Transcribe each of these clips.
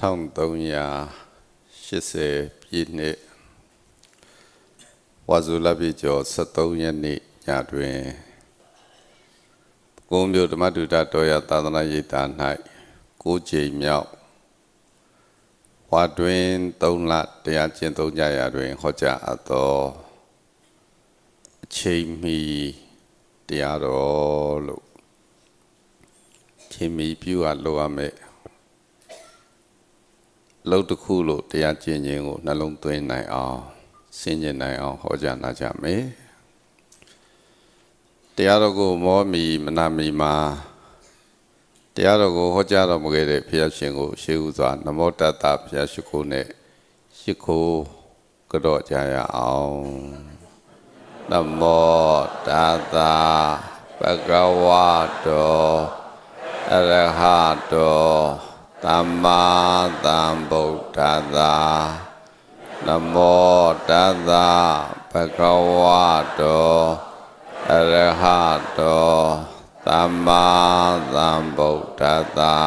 1380ပြည့်နှစ်ဝါဇုလပိကျော်73ရက်နေ့ညတွင်ကိုးမျိုးဓမ္မတုဒတော်ရသာသနာရေးတာ၌ကိုးချိန်မြောက်ဝါတွင်3လတရားကျင့်သုံးကြရာတွင်ဟောကြားအပ်သောအချိန်မီတရားတော်လို့ချိန်မီပြုအပ်လို့ရမယ် လှုပ်တစ်ခုလို့တရားကျင့်ခြင်းကိုနှလုံးသွင်းနိုင်အောင်ဆင်ခြင်နိုင်အောင်ဟောကြားနာကြမယ်တရားတော်ကိုမောမီမနာမီမှာတရားတော်ကိုဟောကြားတော်မူခဲ့တဲ့ဘုရားရှင်ကိုရှေးဥစွာနမောတတ္တဘုရားရှိခိုးနဲ့ရှိခိုးကြော့ကြရအောင်နမောတတ္တဘဂဝတောအရဟတော သမ္မာသမ္ဗုဒ္ဓသာနမောတသဘဂဝတောအရဟတောသမ္မာသမ္ဗုဒ္ဓသာ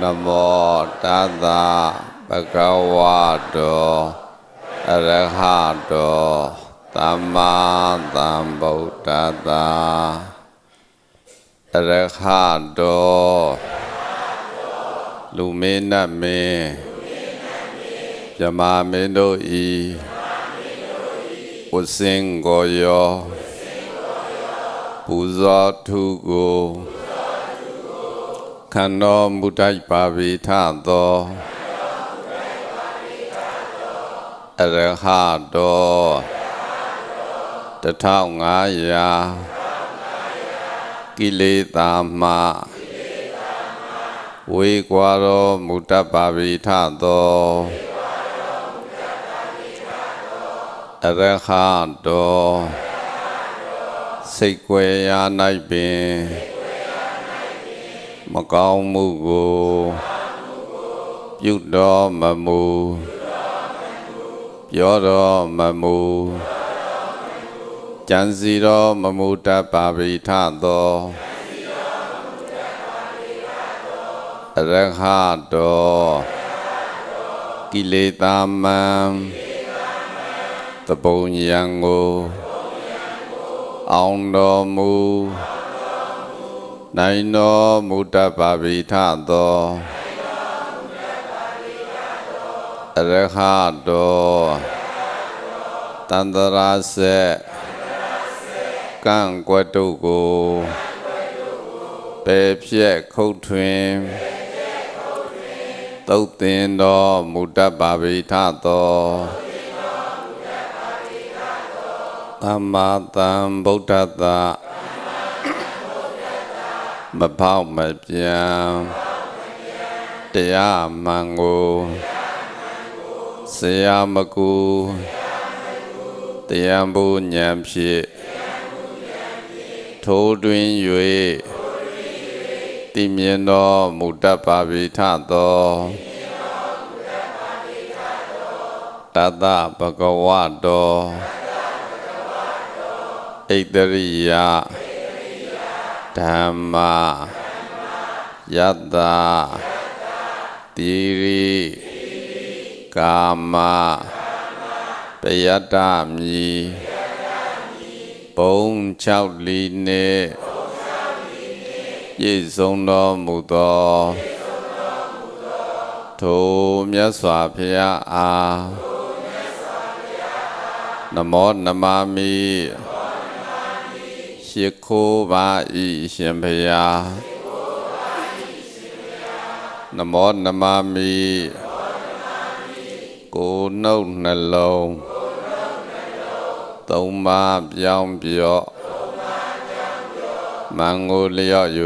နမောတသဘဂဝတောအရဟတောသမ္မာသမ္ဗုဒ္ဓသာအရဟတော လူမင်းနတ်မင်းမြမာမင်းတို့ဤဝစင်ကိုယောပူဇော်ထုကိုခန္တော်မူတိုက်ပါဝိထသောအရဟတောတထောင်ငါရာကိလေသာမှ ဝေကွာတော်မူတတ်ပါပြီထသောအရဟတောစိတ်ွယ်ရာ၌ပင်မကောင်းမှုကိုပြုတော်မမူပြောတော်မမူကြံစီတော်မမူတတ်ပါပြီထသော ရဟတောကိလေသာမံသပုံယံကိုအောင်တော်မူနိုင်တော်မူတတ်ပါဘိထသောအရဟတောတန္တရာစေကံကွတ်တုကိုပေဖြက်ခုတ်ထွင် သုတ်သင်တော်မူတတ်ပါဘိထသောသမ္မာသမ္ဗုဒ္ဓတ္တမဖောက်မပြန်တရားမှန်ကိုဆရာမကူတရားဘုညံဖြင့်ထိုးတွင်၍ တည်မြင်တော်မူတတ်ပါပြီထသောတတဘဂဝတောဣတရိယဓမ္မာယတ္တတိရိကာမပယတ္တမြီဘုံ6လီနှင့် ပြည့်စုံတော်မူသောထိုမြတ်စွာဘုရားအားနမောနမမိရှိခိုးပါဤရှင်ဘုရားနမောနမမိကိုနှုတ်နှလုံးသုံးပါးပြောင်းပြော့ မန်ကိုလျော့၍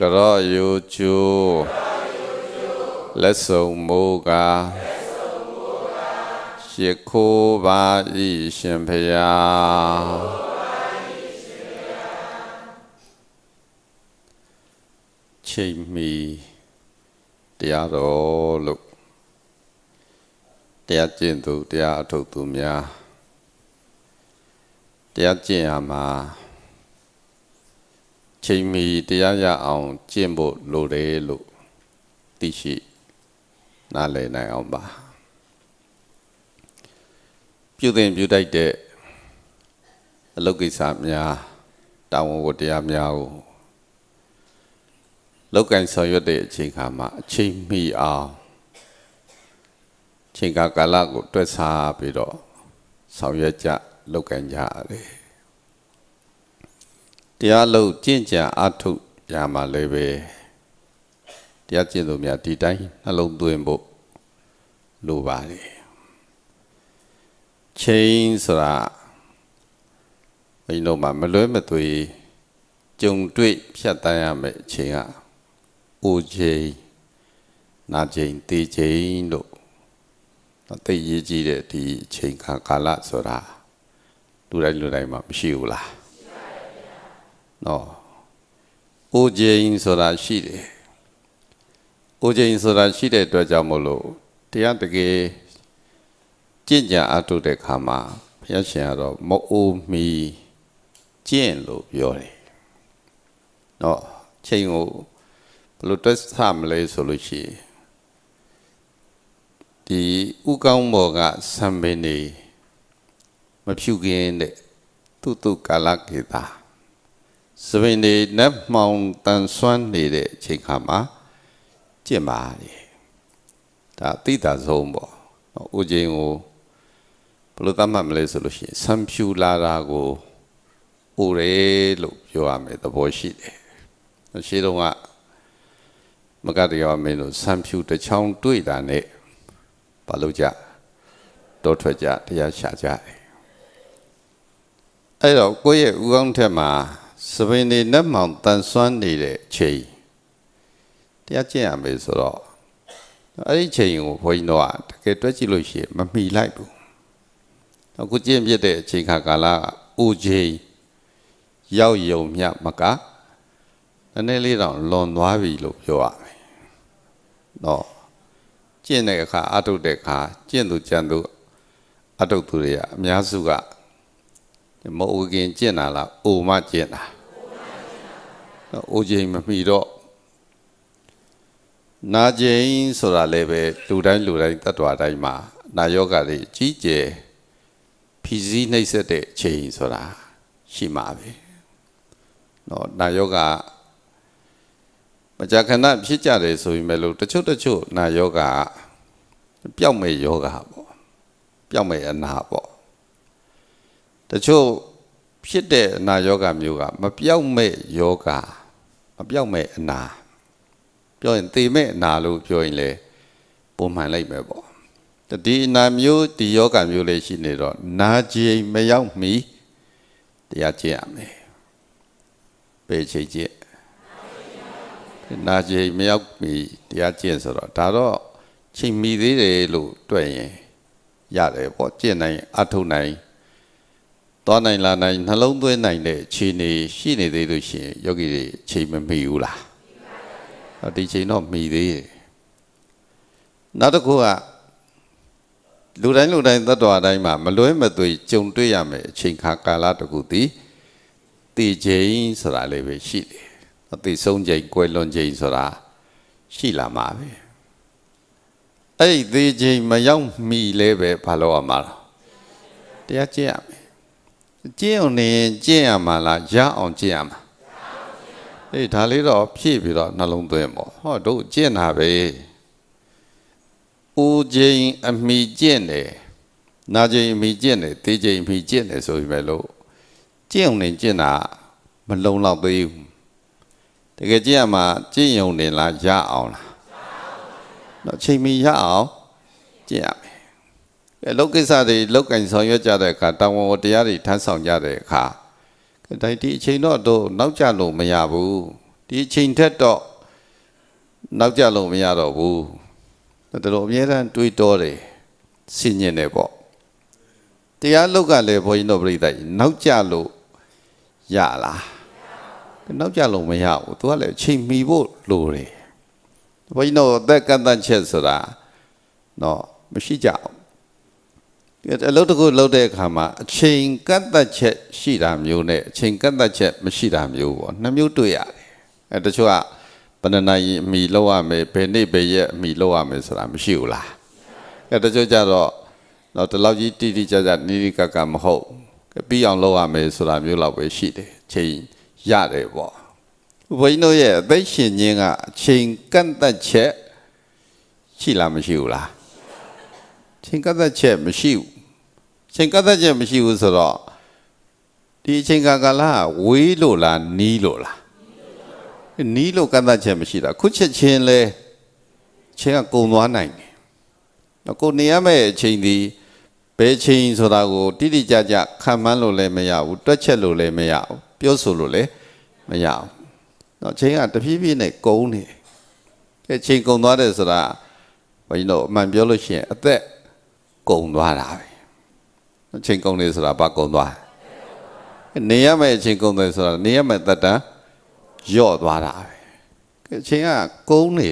ကရော့ယူချူလက်ဆုံမိုးကရှ िख ိုးပါဤရှင်ဖျားချိန်မီတရားတော်လို့တရားကျင့်သူတရားအထုတ်သူများတရားကျင့်ရမှာ ချိန်မီတရားရအောင်ကျင့်ဖို့လိုတယ်လို့သိရှိနားလည်နိုင်အောင်ပါပြုသင်ပြုတိုက်တဲ့အလုပ်ကိစ္စများတာဝန်ဝတ္တရားများကိုလောက်ကင်ဆောင်ရွက်တဲ့အချိန်ခါမှာအချိန်မီအောင်ချိန်ကာကာလကိုတွက်စားပြီးတော့ဆောင်ရွက်ကြလောက်ကင်ကြရတယ် တရားလုံးကျင့်ကြံအထုရမှာလည်းပဲတရားကျင့်သူများဒီတိုင်းနှလုံးသွင်းဖို့လိုပါတယ်ချိန်ဆိုတာဘယ်လိုမှမလွဲမသွေကြုံတွေ့ဖြတ်တန်းရမယ့်အချိန်ကအိုချိန်နာချိန်တေချိန်လို့သိရေးကြည့်တဲ့ဒီအချိန်ခါကာလဆိုတာလူတိုင်းလူတိုင်းမှာမရှိဘူးလားရှိပါတယ်ဗျာ နော်အိုချိန်ဆိုတာရှိတယ်အိုချိန်ဆိုတာရှိတဲ့အတွက်ကြောင့်မို့လို့တရားတကယ်ကြင့်ကြံအထုတဲ့ခါမှာဘုရားရှင်ကတော့မအိုမီကျင့်လို့ပြောတယ်။နော်ချိန်ကိုဘယ်လိုတွက်ဆမလဲဆိုလို့ရှိရင်ဒီဥကောင်းဘော်ကဆံပင်နေမဖြူခင်းတဲ့သူ့သူကာလကေတာ စပင်နေနတ်မှောင်တန်ဆွမ်းနေတဲ့အချိန်ခါမှာကျင့်ပါလေဒါတိတာဆုံးပေါ့ဥကျင်းကိုဘယ်လိုသတ်မှတ်မလဲဆိုလို့ရှိရင်ဆံဖြူလာတာကိုဥရဲလို့ပြောရမယ်သဘောရှိတယ်ရှိတော့ကမကတရားမင်းတို့ဆံဖြူတစ်ချောင်းတွေ့တာနဲ့ဘာလို့ကြတောထွက်ကြတရားရှာကြတယ်အဲ့တော့ကိုယ့်ရဲ့ဥကောင်းထက်မှာ စပင်နေနှက်မောင်တန်ဆွမ်းနေတဲ့ချိန်တရားကျင့်ရမယ်ဆိုတော့အဲ့ဒီချိန်ကိုဘုန်းကြီးတို့ကတကယ်တွက်ကြည့်လို့ရှိရင်မမီလိုက်ဘူးအခုကျင့်ပြတဲ့အချိန်ခါကာလကအိုချိန်ရောက်ယုံမြမကနည်းနည်းလေးတော့လွန်သွားပြီလို့ပြောရမယ်တော့ကျင့်တဲ့အခါအထုတ်တဲ့အခါကျင့်သူကြံသူအထုတ်သူတွေကအများစုကမအိုခင်ကျင့်တာလားအိုမှကျင့်တာ အိုချိန်မမီတော့နာကျင်ဆိုတာလည်းပဲလူတိုင်းလူတိုင်းတ attva တိုင်းမှာနာယောဂတွေကြီးကျယ်ဖြီးစည်းနှိမ့်ဆက်တဲ့ချိန်ဆိုတာရှိမှာပဲ။နော်နာယောဂမကြာခဏဖြစ်ကြတယ်ဆိုရင်လည်းတချို့တချို့နာယောဂပျောက်မဲ့ယောဂပေါ့ပျောက်မဲ့အနာပေါ့တချို့ဖြစ်တဲ့အနာယောဂမျိုးကမပျောက်မဲ့ယောဂ မပျောက်မဲ့အနာပြောရင်သေမဲ့အနာလို့ပြောရင်လေပုံမှန်လိုက်မယ်ပေါ့ဒီအနာမျိုးဒီယောဂမျိုးလေးရှိနေတော့နာကြိမ်မရောက်မီတရားကျင့်ရမယ်ပေချိတ်ကျင့်နာကြိမ်မရောက်မီတရားကျင့်ဆိုတော့ဒါတော့ချိန်မီသေးတယ်လို့တွေ့ရင်ရတယ်ပေါ့ကျင့်နိုင်အထုတ်နိုင် သွားနိုင်လာနိုင်နှလုံးသွင်းနိုင်တဲ့ခြေနေရှိနေသေးလို့ရှိရင်ယောဂီတွေချိန်မမီဘူးလားဒီချိန်တော့မီသေးတယ်နောက်တစ်ခုကလူတိုင်းလူတိုင်းသတ္တဝါတိုင်းမှာမလွဲမသွေကြုံတွေ့ရမယ်အချိန်ခါကာလတခုတည်တည်ချိန်ဆိုတာလေးပဲရှိတယ်အသိဆုံးချိန်၊ကွယ်လွန်ချိန်ဆိုတာရှိလာမှာပဲအဲ့ဒီသေးချိန်မရောက်မီလဲပဲဘာလို့ရမှာလဲတရားကျင့်ရမယ် ကျင့်အောင်နေကျင့်ရမှာလားရအောင်ကျင့်ရမှာအေးဒါလေးတော့ဖြည့်ပြီးတော့နှလုံးသွင်းပေါ့ဟောတို့ကျင့်တာပဲဦးချိန်အမိကျင့်တယ်နာချိန်အမိကျင့်တယ်တေချိန်အမိကျင့်တယ်ဆိုပြီးပဲလို့ကျင့်အောင်နေကျင့်တာမလုံလောက်သေးဘူးတကယ်ကြည့်ရမှာကြည့်ယုံနေလားရအောင်လားတော့ချိန်မီရအောင်ကြည့်ရမယ် အဲလောကိစ္စတွေလောက်ကင်ဆောင်ရွက်ကြတဲ့အခါတာဝန်ဝတရားတွေထမ်းဆောင်ကြတဲ့အခါဒါဒီအချိန်တော့တို့နောက်ကျလို့မရဘူးဒီအချိန်ထက်တော့နောက်ကျလို့မရတော့ဘူးတော်အမြဲတမ်းတွေးတောတယ်ဆင်ញင်တယ်ပေါ့တရားလောက်ကလည်းဘုန်းကြီးတို့ပြိတ္တိုင်နောက်ကျလို့ရလားနောက်ကြလို့မရဘူးသူကလည်းချိန်မီဖို့လိုတယ်ဘုန်းကြီးတို့အသက်ကန့်သတ်ချက်ဆိုတာတော့မရှိကြဘူး အလုပ်တကူလုပ်တဲ့အခါမှာအချိန်ကန့်သတ်ချက်ရှိတာမျိုးနဲ့အချိန်ကန့်သတ်ချက်မရှိတာမျိုးပေါ့နှစ်မျိုးတွေ့ရတယ်အဲတချို့ကဘယ်နှစ်နာရီအမိလောက်ရမယ်ဘယ်နေ့ဘယ်ရက်အမိလောက်ရမယ်ဆိုတာမရှိဘူးလားအဲတချို့ကြတော့တော့ဒီလောက်ကြီးတိတိကျကျနိရိကကမဟုတ်ပြီးအောင်လောက်ရမယ်ဆိုတာမျိုးလောက်ပဲရှိတယ်ချိန်ရတယ်ပေါ့ဘုန်းကြီးတို့ရဲ့အသက်ရှင်ခြင်းကအချိန်ကန့်သက်ချက်ရှိလားမရှိဘူးလား ချိန်ကန့်သက်ချက်မရှိဘူးချိန်ကန့်သက်ချက်မရှိဘူးဆိုတော့ဒီအချိန်ကာလဝေးလို့လားနီးလို့လားနီးလို့ကန့်သက်ချက်မရှိတာခုချက်ချင်းလဲချင်းကကုံသွားနိုင်တယ်။ကိုနေရမယ့်အချိန်ဒီဘယ်ချိန်ဆိုတာကိုတိတိကျကျခံမှန်းလို့လည်းမရဘူးတွက်ချက်လို့လည်းမရဘူးပြောဆိုလို့လည်းမရဘူး။တော့ချိန်ကတဖြည်းဖြည်းနဲ့ကုံနေတယ်။အဲချိန်ကုံသွားတယ်ဆိုတာဘုန်းကြီးတို့အမှန်ပြောလို့ရှိရင်အသက် ကုံသွားတာပဲ။အချိန်ကုံနေဆိုတာဘာကုံသွားနေရမယ့်အချိန်ကုံတယ်ဆိုတာနေရမယ့်သက်တမ်းယော့သွားတာပဲအချိန်ကကုန်းနေ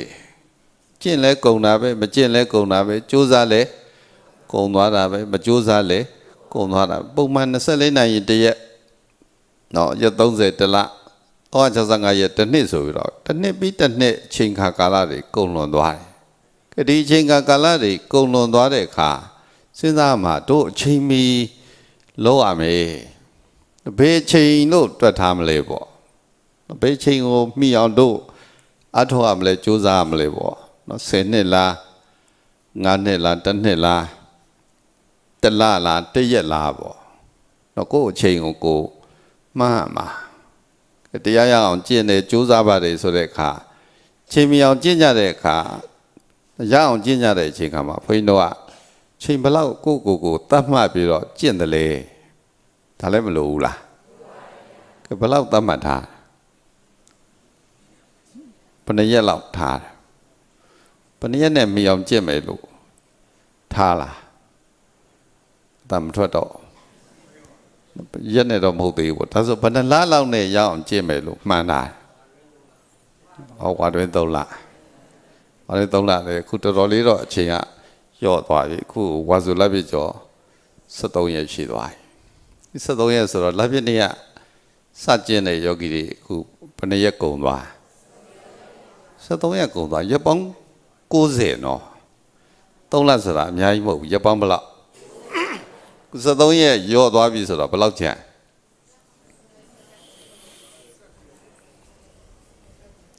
ကျင့်လဲကုံတာပဲမကျင့်လဲကုံတာပဲကြိုးစားလဲကုံသွားတာပဲမကြိုးစားလဲကုံသွားတာပုံမှန်24နာရီတရက်နော်ရက်30တလ365ရက်တစ်နှစ်ဆိုပြီးတော့တစ်နှစ်ပြီးတစ်နှစ်အချိန်ခါကာလတွေကုံလွန်သွားတယ်ဒီအချိန်ခါကာလတွေကုံလွန်သွားတဲ့အခါ စဉ်းစားမှတို့အချိန်မီလောက်ရမယ်ဘယ်ချိန်လို့တွက်ထားမလဲပေါ့ဘယ်ချိန်ကိုမိအောင်တို့အထောက်ရမလဲစူးစမ်းရမလဲပေါ့နော်10နှစ်လား9နှစ်လား1နှစ်လားတလလားတရက်လားပေါ့နော်ကိုယ့်အချိန်ကိုကိုမှန်းမှာတရားရအောင်ကျင့်တယ်စူးစမ်းပါတယ်ဆိုတဲ့အခါချိန်မီအောင်ကျင့်ကြတဲ့အခါရအောင်ကျင့်ကြတဲ့အချိန်ခါမှာဘုန်းကြီးတို့က ချိန်ဘလောက်ကိုကိုကိုတတ်မှတ်ပြီးတော့ကျင့်တယ်လေဒါလည်းမလိုဘူးလားဘယ်လောက်တတ်မှတ်ထားဘယ်နှရက်လောက်ထားတယ်ဘယ်နှရက်နဲ့မီအောင်ကြည့်မယ်လို့ထားလားတမ်းထွက်တော့ရက်နဲ့တော့မဟုတ်သေးဘူးပေါ့ဒါဆိုဘယ်နှလားလောက်နဲ့ရအောင်ကြည့်မယ်လို့မှန်းတာဟောကွာတွင်၃လဟောတွင်၃လလေခုတော်တော်လေးတော့အချိန်က ယော့သွားပြီခုဝါစုလက်ပြကျော်73ရက်ရှိသွားပြီ73ရက်ဆိုတော့လက်ပြနေ့ကစကျင်တဲ့ယောဂီတွေအခုဘယ်နှရက်ကုန်သွား73ရက်ကုန်သွားရက်ပေါင်း90နော်3လဆိုတာအများကြီးမဟုတ်ဘူးရက်ပေါင်းဘယ်လောက်73ရက်ရော့သွားပြီဆိုတော့ဘယ်လောက်ကျန်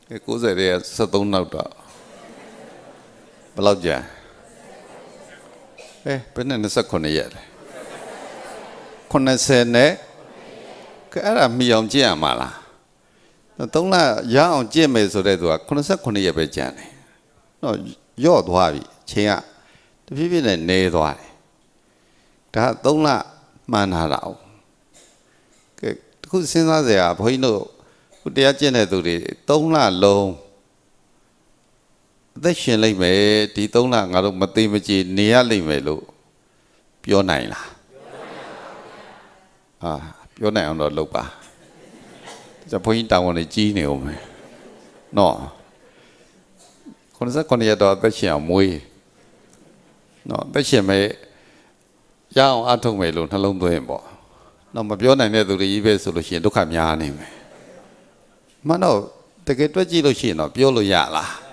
အဲ90ရက်73နောက်တော့ဘယ်လောက်ကျန် အဲဘယ်နဲ့29ရက်လဲ90နဲ့ကဲအဲ့ဒါမိအောင်ကြည့်ရမှာလားသုံးလရအောင်ကြည့်မယ်ဆိုတဲ့သူက89ရက်ပဲကြံတယ်တော့ယော့သွားပြီချင်းကတဖြည်းဖြည်းနဲ့နေသွားတယ်ဒါသုံးလမှန်းထားတာ哦ကဲတခုစဉ်းစားစရာဘုန်းကြီးတို့ခုတရားကျင့်တဲ့သူတွေသုံးလလုံး အသက်ရှင်လိမ့်မယ်ဒီသုံးလငါတို့မသိမကြည်နေရလိမ့်မယ်လို့ပြောနိုင်လားအာပြောနိုင်အောင်တော့လုပ်ပါကျဘုန်းကြီးတာဝန်တွေကြီးနေဦးမယ်နော်89ရက်တော့အသက်ရှင်အောင်မွေးနော်အသက်ရှင်မဲ့ရအောင်အထုတ်မယ်လို့နှလုံးသွင်းပေါ့နော်မပြောနိုင်တဲ့သူတွေကြီးပဲဆိုလို့ရှိရင်ဒုက္ခများနေမယ်မနော်တကယ်တွက်ကြည့်လို့ရှိရင်တော့ပြောလို့ရလား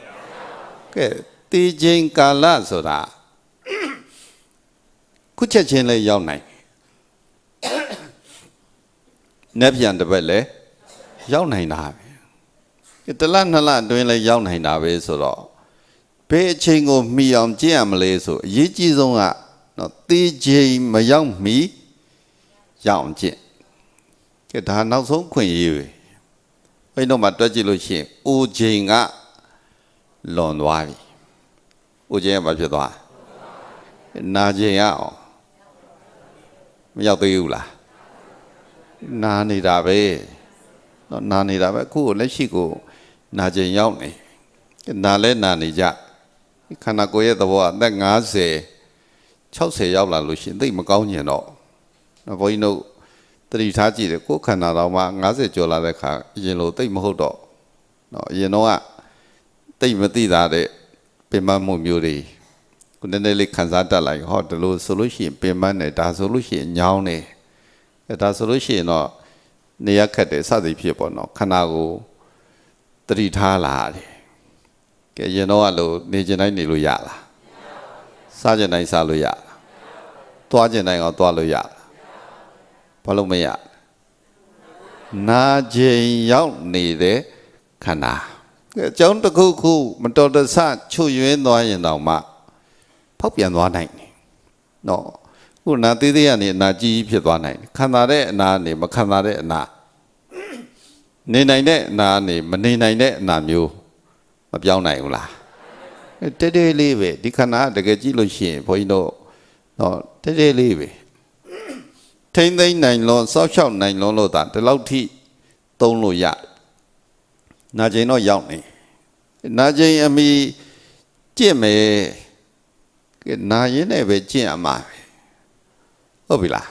ကဲတီချင်းကာလဆိုတာခုချက်ချင်းလေးရောက်နိုင်နက်ပြန်တစ်ပတ်လဲရောက်နိုင်တာပဲတလနှစ်လအတွင်းလဲရောက်နိုင်တာပဲဆိုတော့ဘယ်အချိန်ကိုမှီအောင်ကြည့်ရမလဲဆိုအရေးကြီးဆုံးကနော်တေးချိန်မရောက်မီရောက်အောင်ကြည့်ကဲဒါနောက်ဆုံးခွင့်ရေးပဲဘယ်တော့မှတွက်ကြည့်လို့ရှိရင်အိုချိန်က လွန်သွားပြီအိုချိန်ကဘာဖြစ်သွားနာချိန်ရအောင်မရောက်သေးဘူးလားနာနေတာပဲနော်နာနေတာပဲအခုလက်ရှိကိုနာကျင်ရောက်နေနာလဲနာနေကြခန္ဓာကိုယ်ရဲ့သဘောအသက်50 60ရောက်လာလို့ရှိရင်သိမကောင်းညင်တော့ဘုန်းကြီးတို့တတိထားကြည့်တယ်ကိုယ်ခန္ဓာတော်မှာ50ကျော်လာတဲ့ခါအရင်လိုသိမဟုတ်တော့နော်အရင်တော့ ကသိမသိတာတဲ့ပင်မမှုမျိုးတွေကိုနည်းနည်းလေးခံစားတတ်လိုက်ဟောဒီလိုဆိုလို့ရှိရင်ပင်မနဲ့ဒါဆိုလို့ရှိရင်ညောင်းနေအဲဒါဆိုလို့ရှိရင်တော့နေရခက်တယ်စသည်ဖြစ်ပေါ့နော်ခန္ဓာကိုယ်ဘယ်နှခါမှမတတိထားလာတယ်ကဲရင်တော့ကလို့နေကျင်တိုင်းနေလို့ရလားစားကျင်တိုင်းစားလို့ရလားသွားကျင်တိုင်းအောင်သွားလို့ရလားဘာလို့မရနာကျင်ရောက်နေတဲ့ခန္ဓာ အကြောင်းတစ်ခုခုမတော်တဆချွတ်ယွင်းသွားရင်တော့မှဖောက်ပြန်သွားနိုင်တယ်နော်ခုနာသေးသေးကနေအနာကြီးဖြစ်သွားနိုင်တယ်ခန္ဓာတဲ့အနာနေမခန္ဓာတဲ့အနာနေနိုင်တဲ့အနာနေမနေနိုင်တဲ့အနာမျိုးမပြောင်းနိုင်ဘူးလားတဲတဲလေးပဲဒီခန္ဓာတကယ်ကြည့်လို့ရှိရင်ဘုန်းကြီးတို့နော်တဲတဲလေးပဲထိမ့်သိမ့်နိုင်လွန်စောက်ရှောက်နိုင်လွန်လို့သာဒီလောက်ထိသုံးလို့ရ နာကျင်တော့ရောက်နေနာကျင်အမိကြင့်မယ်ကဲနာရင်နဲ့ပဲကြင့်အမှာပဲဟုတ်ပြီလား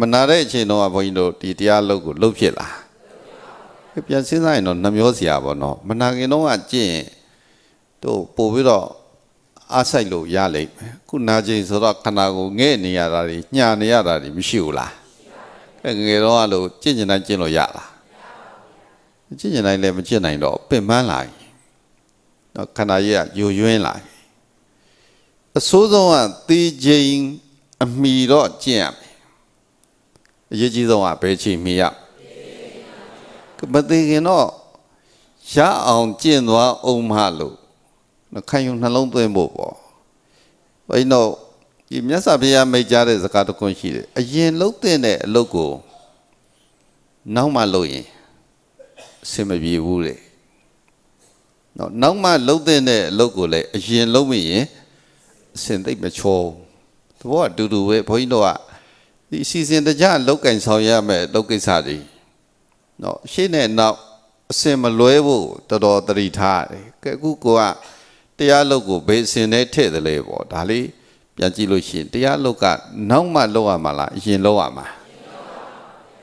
မနာတဲ့အချိန်တော့ဘုန်းကြီးတို့ဒီတရားလုပ်ကိုလုပ်ဖြစ်လားပြန်စဉ်းစားရင်တော့နှမျောစရာပေါ့နော်မနာခင်တော့ကကြင့်တို့ပို့ပြီးတော့အားဆိုင်လို့ရလိမ့်မယ်ခုနာကျင်ဆိုတော့ခန္ဓာကိုငဲ့နေရတာတွေညှာနေရတာတွေမရှိဘူးလားအဲငယ်တော့ကလို့ကြင့်ကျင်တိုင်းကျင့်လို့ရ လားကြင့်ကျင်တိုင်းလည်းမကျင့်နိုင်တော့ပင်ပန်းလာပြီတော့ခန္ဓာကြီးကယိုယွင်းလာပြီအစိုးဆုံးကသေခြင်းအမိတော့ကျင့်ရမယ်အရေးကြီးဆုံးကဘယ်ချိန်မိရမသေးခင်တော့ရအောင်ကျင့်သွားအောင်မလို့ခံယူနှလုံးသွင်းဖို့ပေါ့ဘယ်တော့ဒီမြတ်စွာဘုရားမိတ်ကြားတဲ့စကားတစ်ခုရှိတယ်အရင်လှုပ်တဲ့အလုပ်ကိုနောက်မှလုပ်ရင် အဆင်မပြေဘူးလေနော်နောက်မှလှုပ်တဲ့အလုပ်ကိုလည်းအရင်လုပ်မိရင်အဆင်သိပ်မချောသဘောအတူတူပဲဘုန်းကြီးတို့ကဒီအစီအစဉ်တကြလောက်ကင်ဆောင်ရမယ်လုပ်ကိစ္စတွေနော်ရှေ့နဲ့နောက်အစင်မလွဲဖို့တော်တော်တတိထားတယ်ကဲအခုကိုကတရားလုတ်ကိုဘေးစင်နဲ့ထည့်တယ်လေပေါ့ဒါလေးပြန်ကြည့်လို့ရှိရင်တရားလုတ်ကနောက်မှလောက်ရမှာလားအရင်လောက်ရမှာ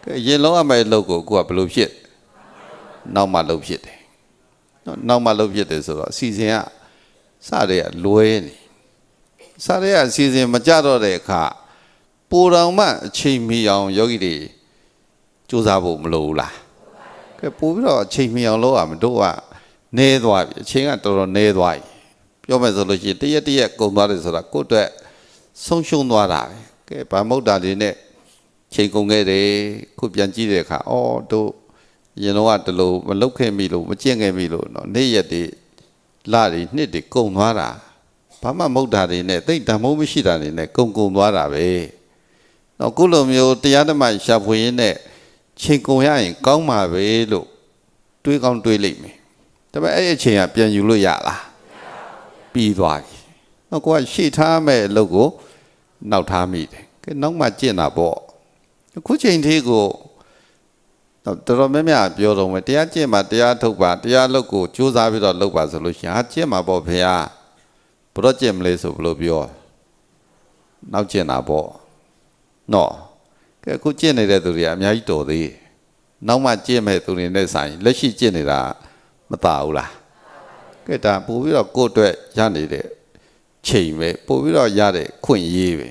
ကဲအရင်လောက်ရမယ့်လုတ်ကိုကိုကဘယ်လိုဖြစ် နောက်မှလုတ်ဖြစ်တယ်နော်နောက်မှလုတ်ဖြစ်တယ်ဆိုတော့အစီအစဉ်ကစတဲ့ကလွဲနေစတဲ့ကအစီအစဉ်မကြတော့တဲ့အခါပူတော်မှအချိန်မီအောင်ယောဂီတွေစူးစမ်းဖို့မလိုဘူးလားကဲပို့ပြီးတော့အချိန်မီအောင်လုပ်ရမယ်တို့ကနေသွားပြီအချိန်ကတော်တော်နေသွားပြီပြောမယ်ဆိုလို့ရှိရင်တရက်တရက်ကုန်သွားတယ်ဆိုတာကိုယ့်အတွက်ဆုံးရှုံးသွားတာပဲကဲဗာမုတ်တာတွေနဲ့ချိန်ကုန်ခဲ့တယ်ခုပြန်ကြည့်တဲ့အခါအော်တို့ ရင်တော့တလို့မလုတ်ခဲ့မိလို့မကျင့်ခဲ့မိလို့နော်နေ့ရက်တွေလတွေနှစ်တွေကုန်သွားတာဘာမှမုတ်တာတွေနဲ့သိတ္တမိုးမရှိတာတွေနဲ့ကုန်ကုန်သွားတာပဲနော်ခုလိုမျိုးတရားဓမ္မရှာဖွေရင်းနဲ့ချိန်ကုန်ရရင်ကောင်းမှာပဲလို့တွေးကောင်းတွေးလိမ့်မယ်ဒါပေမဲ့အဲ့ဒီအချိန်ကပြန်ယူလို့ရလားပြီးသွားပြီတော့ကိုကရှေ့ထားမဲ့အလုပ်ကိုနောက်ထားမိတယ်ကဲနောက်မှကျင့်တာပေါ့အခုချိန်သေးကို တော်တော်များများပြောတော့မယ်တရားကျင့်မှာတရားထုတ်ပါတရားလုပ်ကိုကြိုးစားပြီးတော့လုပ်ပါဆိုလို့ရှိရင်ဟာကျင့်မှာပေါ့ဖေဟာဘယ်တော့ကျင့်မလဲဆိုဘယ်လိုပြောနောက်ကျင့်တာပေါ့နော်ကဲအခုကျင့်နေတဲ့သူတွေကအများကြီးတော်သေးနောက်မှကျင့်မဲ့သူတွေနဲ့ဆိုင်လက်ရှိကျင့်နေတာမตาဘူးလားကဲဒါပို့ပြီးတော့ကိုယ့်အတွက်ရနေတဲ့ချိန်ပဲပို့ပြီးတော့ရတဲ့ခွင့်ရေးပဲ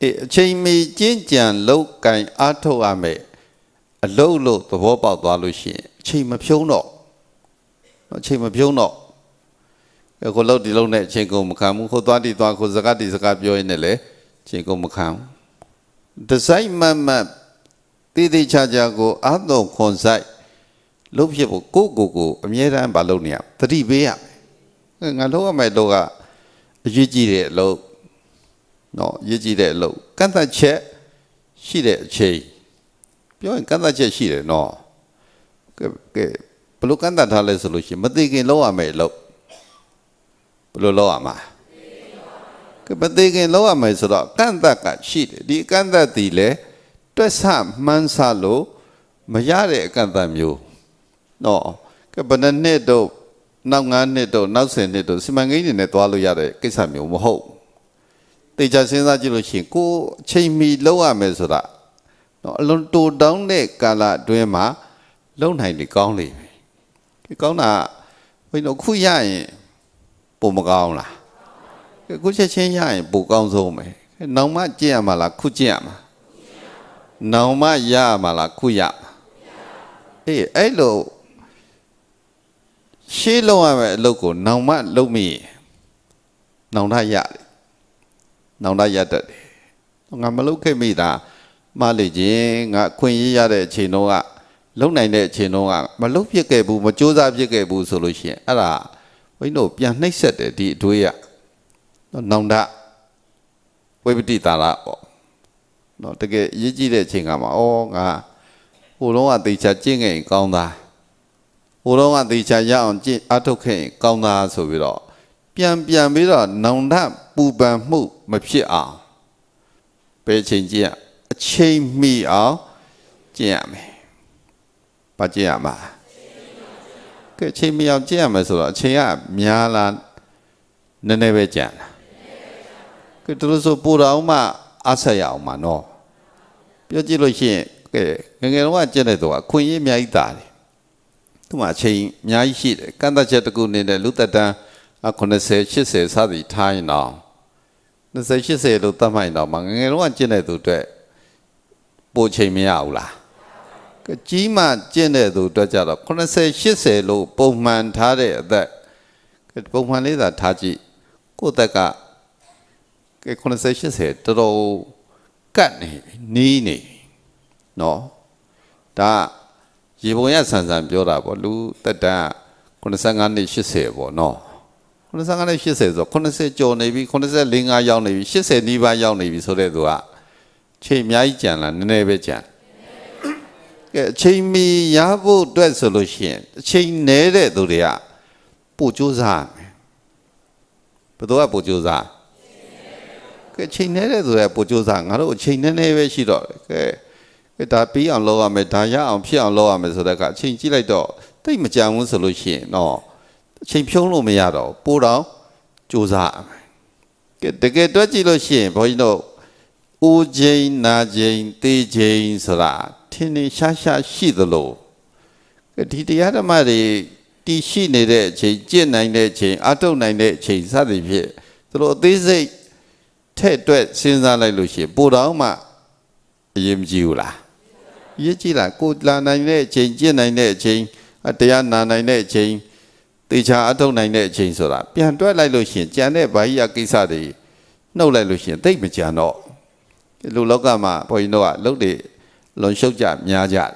အေးအချိန်မီကျင့်ကြံလောက်ကင်အားထုတ်ရမယ် အလုံးလို့သဘောပေါက်သွားလို့ရှိရင်အချိန်မဖြုံးတော့အချိန်မဖြုံးတော့ကိုလို့ဒီလုံးနဲ့အချိန်ကုန်မခံဘူးခိုးသွားတီသွားခိုးစကားတီစကားပြောရင်းနဲ့လေအချိန်ကုန်မခံဘူးဒီဇိုင်းမမတည်တည်ချာချာကိုအာသုံခွန်ဆိုင်လုပ်ဖြစ်ဖို့ကိုကိုကိုအမြဲတမ်းမလုပ်နေရသတိပေးရမယ်ငါလုပ်ရမယ်လို့ကအရေးကြီးတဲ့အလုပ်နော်အရေးကြီးတဲ့အလုပ်ကန့်သက်ချက်ရှိတဲ့အချိန် ပြောရင်ကန့်သက်ချက်ရှိတယ်နော်ကဲကဲဘလို့ကန့်သက်ထားလဲဆိုလို့ရှိရင်မသိခင်လုပ်ရမယ်လို့ဘလို့လုပ်ရမှာကဲမသိခင်လုပ်ရမယ်ဆိုတော့ကန့်သက်ကရှိတယ်ဒီကန့်သက်ဒီလေတွက်ဆမှန်းဆလို့မရတဲ့အကန့်အသတ်မျိုးနော်ကဲဘယ်နှစ်တော့နောက်9နှစ်တော့နောက်10နှစ်တော့စီမံကိန်းတွေနဲ့သွားလို့ရတဲ့ကိစ္စမျိုးမဟုတ်တေချာစဉ်းစားကြည့်လို့ရှိရင်ကိုအချိန်မီလောက်ရမယ်ဆိုတာ နော်အလွန်တိုတောင်းတဲ့ကာလအတွင်းမှာလုံနိုင်လေကောင်းလေပဲဒီကောင်းတာဘယ်တော့ခုရရင်ပုံမကောင်းလားခုချက်ချင်းရရင်ပိုကောင်းဆုံးပဲနောက်မှကြည့်ရမှာလားခုကြည့်ရမှာနောင်မှရမှာလားခုရအေးအဲ့လိုရှေးလုံးရမယ်အလုပ်ကိုနောင်မလုပ်မိရင်နောင်တရတယ်နောင်တရတတ်တယ်ငါမလုပ်ခဲ့မိတာ မှားလေခြင်းငါခွင့်ရရတဲ့အချိန်တုန်းကလုံနိုင်တဲ့အချိန်တုန်းကမလုပ်ဖြစ်ခဲ့ဘူးမကြိုးစားဖြစ်ခဲ့ဘူးဆိုလို့ရှိရင်အဲ့ဒါဘုန်းကြီးတို့ပြန်နှိပ်ဆက်တယ်ဒီအတွေးရနောင်တဝိပတိတာရပေါ့နော်တကယ်အရေးကြီးတဲ့အချိန်ကမှာဩငါဟိုတော့ကတေချာကျင့်ခဲ့ရင်ကောင်းသားဟိုတော့ကတေချာရအောင်ကျင့်အထုတ်ခဲ့ရင်ကောင်းသားဆိုပြီးတော့ပြန်ပြန်ပြီးတော့နောင်တပူပန်မှုမဖြစ်အောင်ဘယ်ချိန်ကျင့်အ ချိန်မီအောင်ကျင့်ရမယ်။ဘာကျင့်ရမှာ။ကဲအချိန်မီအောင်ကျင့်ရမယ်ဆိုတော့အချိန်ကများလားနည်းနည်းပဲကျန်လား။ကဲသူတို့ဆိုပူတော်မှအားဆက်ရအောင်မှာနော်။ပြောကြည့်လို့ရှိရင်ကဲငငယ်တော့ကျင့်တဲ့တော့ခွင့်ရအများကြီးတာတယ်။သူ့မှာအချိန်အများကြီးရှိတယ်။ကန့်သက်ချက်တစ်ခုနေတဲ့လူသက်တမ်း80 80စသည်ထားရင်တော့20 80လို့သတ်မှတ်ရင်တော့ငငယ်တော့ကျင့်တဲ့သူအတွက် ပိုချိန်မရဘူးလားကြီးမှကျင့်တဲ့သူအတွက်ကြတော့80 80လို့ပုံမှန်ထားတဲ့အသက်ပုံမှန်လေးသာထားကြည့်ကိုယ့်သက်ကကဲ80 80တော်တော်ကတ်နေနီးနေနော်ဒါရေပုံရဆန်ဆန်ပြောတာပေါ့လူတက်တန်း85နှစ်80ပေါ့နော်85နဲ့80ဆို80ကျော်နေပြီ84 5ရောက်နေပြီ80နီးပါးရောက်နေပြီဆိုတဲ့သူက ချိန်အများကြီးကြံလားနည်းနည်းပဲကြံကဲအချိန်မီရဖို့အတွက်ဆိုလို့ရှိရင်အချိန်နည်းတဲ့သူတွေကပို့ကြိုးစားမယ်ဘယ်သူကပို့ကြိုးစားကဲချိန်နည်းတဲ့သူတွေကပို့ကြိုးစားငါတို့အချိန်နည်းနည်းပဲရှိတော့ကဲကဲဒါပြီးအောင်လုပ်ရမယ်ဒါရအောင်ဖြစ်အောင်လုပ်ရမယ်ဆိုတဲ့ကအချိန်ကြည့်လိုက်တော့တိတ်မကြံဘူးဆိုလို့ရှိရင်တော့အချိန်ဖြုံးလို့မရတော့ပို့တော့ကြိုးစားကဲတကယ်တွက်ကြည့်လို့ရှိရင်ဘုန်းကြီးတို့ ဦးချိန်နာချိန်တေးချိန်ဆိုတာထင်းနေရှားရှားရှိသလိုဒီတရားဓမ္မတွေတည်ရှိနေတဲ့အချိန်ကြင့်နိုင်တဲ့အချိန်အထုတ်နိုင်တဲ့အချိန်စသည်ဖြင့်သူတို့အသေးစိတ်ထဲ့တွက်စဉ်းစားလိုက်လို့ရှိရင်ပိုတော့မှအရင်မကြည့်ဘူးလားရည်ကြည့်လားကိုလာနိုင်တဲ့အချိန်ကြင့်နိုင်တဲ့အချိန်တရားနာနိုင်တဲ့အချိန်တေချာအထုတ်နိုင်တဲ့အချိန်ဆိုတာပြန်တွက်လိုက်လို့ရှိရင်ကြံတဲ့ဘာကြီးကိစ္စတွေနှုတ်လိုက်လို့ရှိရင်သိမ့်မကြံတော့ လူလောကမှာဘုန်းကြီးတို့ကလှုပ်တွေလွန်ရှုပ်ကြများကြတယ်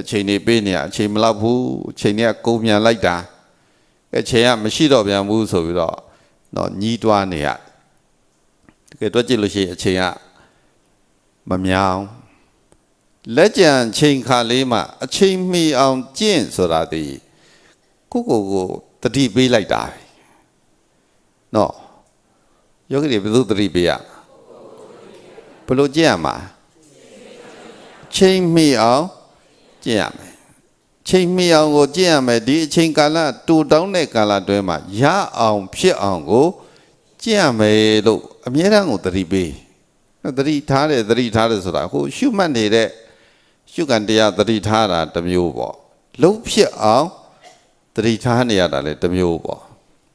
အချိန်တွေပေးနေရအချိန်မလောက်ဘူးအချိန်တွေကကုန်မြန်လိုက်တာအချိန်ကမရှိတော့ပြန်ဘူးဆိုပြီးတော့တော့ညီးတွားနေရတကယ်တော့ကြည့်လို့ရှိရင်အချိန်ကမမြောင်လက်ကြံချိန်ခါလေးမှာအချိန်မီအောင်ကျင့်ဆိုတာဒီကိုကိုကိုတတိပေးလိုက်တာနော်ယောဂီတွေဘယ်သူတတိပေးရ ဘယ်လိုကြည့်ရမှာချိန်မီအောင်ကြည့်ရမယ်ချိန်မီအောင်ကိုကြည့်ရမယ်ဒီအချိန်ကာလတူတောင်းတဲ့ကာလတွဲမှာရအောင်ဖြစ်အောင်ကိုကြည့်ရမယ်လို့အမြဲတမ်းကိုသတိပေးသတိထားတယ်သတိထားတယ်ဆိုတာဟိုရှုမှတ်နေတဲ့ရှုကန်တရားသတိထားတာတစ်မျိုးပေါ့လုံးဖြစ်အောင်သတိထားနေရတာလည်းတစ်မျိုးပေါ့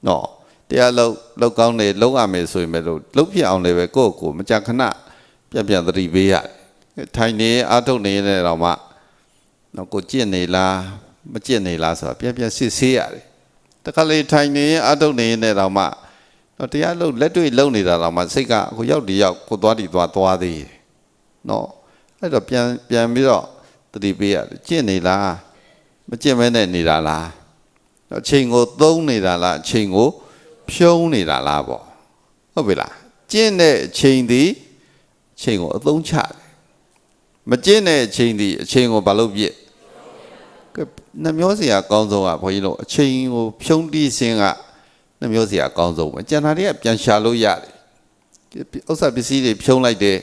နော်တရားလုံးလောက်ကောင်းနေလုံးရမယ်ဆိုရင်ပဲလို့လုံးဖြစ်အောင်လည်းပဲကိုယ့်ကိုယ်မကြခဏ ပြန်ပြန်သတိပေးရတယ်ထိုင်နေအာထုတ်နေတဲ့တော့မှတော့ကိုကြင့်နေလားမကြင့်နေလားဆိုတာပြန်ပြန်စစ်ဆေးရတယ်တခါလေထိုင်နေအာထုတ်နေတဲ့တော့မှတော့တရားလုံးလက်တွေ့လုံးနေတာတော့မှစိတ်ကကိုရောက်ဒီရောက်ကိုသွားဒီသွားသွားသေးတယ်နော်အဲ့တော့ပြန်ပြန်ပြီးတော့သတိပေးရတယ်ကြင့်နေလားမကြင့်မဲနဲ့နေတာလားအချိန်ကိုသုံးနေတာလားအချိန်ကိုဖြုံးနေတာလားပေါ့ဟုတ်ပြီလားကျင့်တဲ့အချိန်ဒီ ချိန်ကိုအသုံးချတယ်မကျင့်တဲ့အချိန်ဒီအချိန်ကိုဘာလို့ပြစ်နှမျိုးစရာအကောင်းဆုံးကဘုန်းကြီးတို့အချိန်ကိုဖြုံးတီးခြင်းကနှမျိုးစရာအကောင်းဆုံးပဲကျန်တာတွေကပြန်ရှာလို့ရတယ်ဥစ္စာပစ္စည်းတွေဖြုံးလိုက်တယ်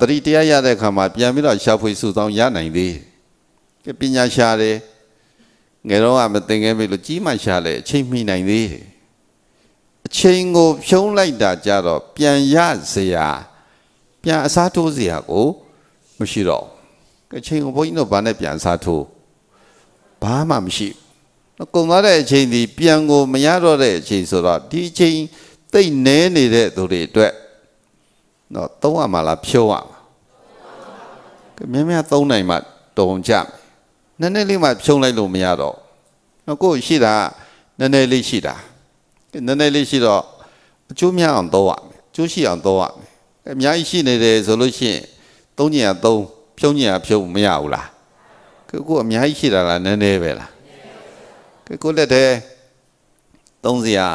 တတိတရားရတဲ့အခါမှာပြန်ပြီးတော့ရှာဖွေစုဆောင်းရနိုင်သေးတယ်ပညာရှာတယ်ငယ်တော့ကမသင်ခဲ့ပြီလို့ကြီးမှရှာလဲအချိန်မိနိုင်သေးတယ်အချိန်ကိုဖြုံးလိုက်တာကြတော့ပြန်ရစရာ ပြန်အစားထိုးစရာကိုမရှိတော့အချိန်ကိုဘုန်းကြီးတို့ဘာနဲ့ပြန်အစားထိုးဘာမှမရှိဘူးကုံသွားတဲ့အချိန်ဒီပြန်ကိုမရတော့တဲ့အချိန်ဆိုတော့ဒီအချိန်သိပ်နဲနေတဲ့သူတွေအတွက်တော့သုံးရမှာလားဖြုံးရမှာမြဲမြဲသုံးနိုင်မှတုံကြမယ်နည်းနည်းလေးမှဖြုံးလိုက်လို့မရတော့နော်ကိုယ်ရှိတာနည်းနည်းလေးရှိတာနည်းနည်းလေးရှိတော့အကျိုးများအောင်သုံးရမယ်အကျိုးရှိအောင်သုံးရမယ် အများကြီးရှိနေတယ်ဆိုလို့ရှိရင်သုံးညံသုံးဖြုံးညံဖြုံးမရဘူးလားကိုကိုအများကြီးရှိတာလားနည်းနည်းပဲလားကိုကိုလက်ထဲသုံးစရာ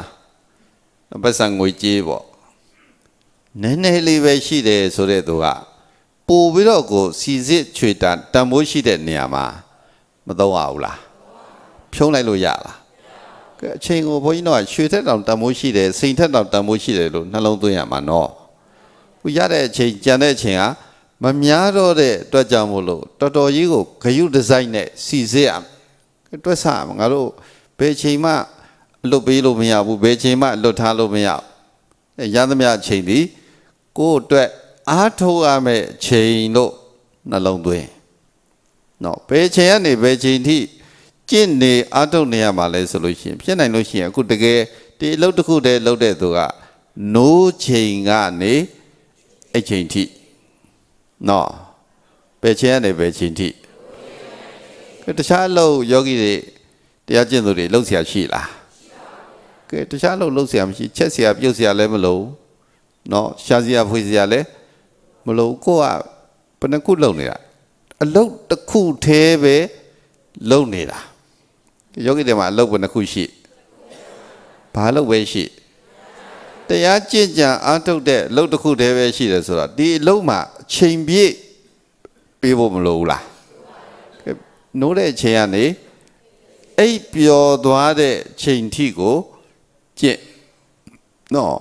ပတ်စံငွေကြေးပေါ့နည်းနည်းလေးပဲရှိတယ်ဆိုတဲ့သူကပို့ပြီးတော့ကိုစီစစ်ချွေတန်တန်မိုးရှိတဲ့နေရာမှာမသုံးရဘူးလားဖြုံးလိုက်လို့ရလားကဲအချိန်ကိုဘုန်းကြီးတို့ကရွှေထက်တောင်တန်မိုးရှိတယ်စိန်ထက်တောင်တန်မိုးရှိတယ်လို့နှလုံးသွင်းရမှာနော် ခုရတဲ့အချိန်ကြံတဲ့အချိန်ကမများတော့တဲ့အတွက်ကြောင့်မို့လို့တော်တော်ကြီးကိုဂယုဒီဇိုင်းနဲ့စီစစ်ရတွက်ဆငါတို့ဘယ်ချိန်မှလွတ်ပေးလို့မရဘူးဘယ်ချိန်မှလွတ်ထားလို့မရရသမျှအချိန်ဒီကိုယ့်အတွက်အားထုတ်ရမယ့်ချိန်လို့နှလုံးသွင်းနော်ဘယ်ချိန်ကနေဘယ်ချိန်ထိကျင့်နေအားထုတ်နေရမှာလဲဆိုလို့ရှိရင်ဖြစ်နိုင်လို့ရှိရင်အခုတကယ်ဒီအလုပ်တစ်ခုတည်းလုပ်တဲ့သူကနိုးချိန်ကနေ အဲ့ချိန်ထိနော်ဘယ်ချိန်ကနေဘယ်ချိန်ထိတခြားအလုပ်ယောဂီတွေတရားကျင့်သူတွေလှုပ်ရှားရှိလားကဲတခြားလှုပ်လှုပ်ရှားမရှိချက်เสียပြုတ်เสียလည်းမလို့နော်ရှားเสียဖွေเสียလည်းမလို့ကိုကဘယ်နှခုလှုပ်နေတာအလုတ်တစ်ခုသေးပဲလှုပ်နေတာယောဂီတွေမှာအလုတ်ဘယ်နှခုရှိဘာလှုပ်ပဲရှိ တရားကျင့်ကြံအားထုတ်တဲ့အလုတ်တစ်ခုတည်းပဲရှိတယ်ဆိုတော့ဒီအလုတ်မှာချိန်ပြည့်ပေးဖို့မလိုဘူးလားနိုးတဲ့အချိန်ကနေအိပ်ပျော်သွားတဲ့ချိန်ထိကိုကျင့်နော်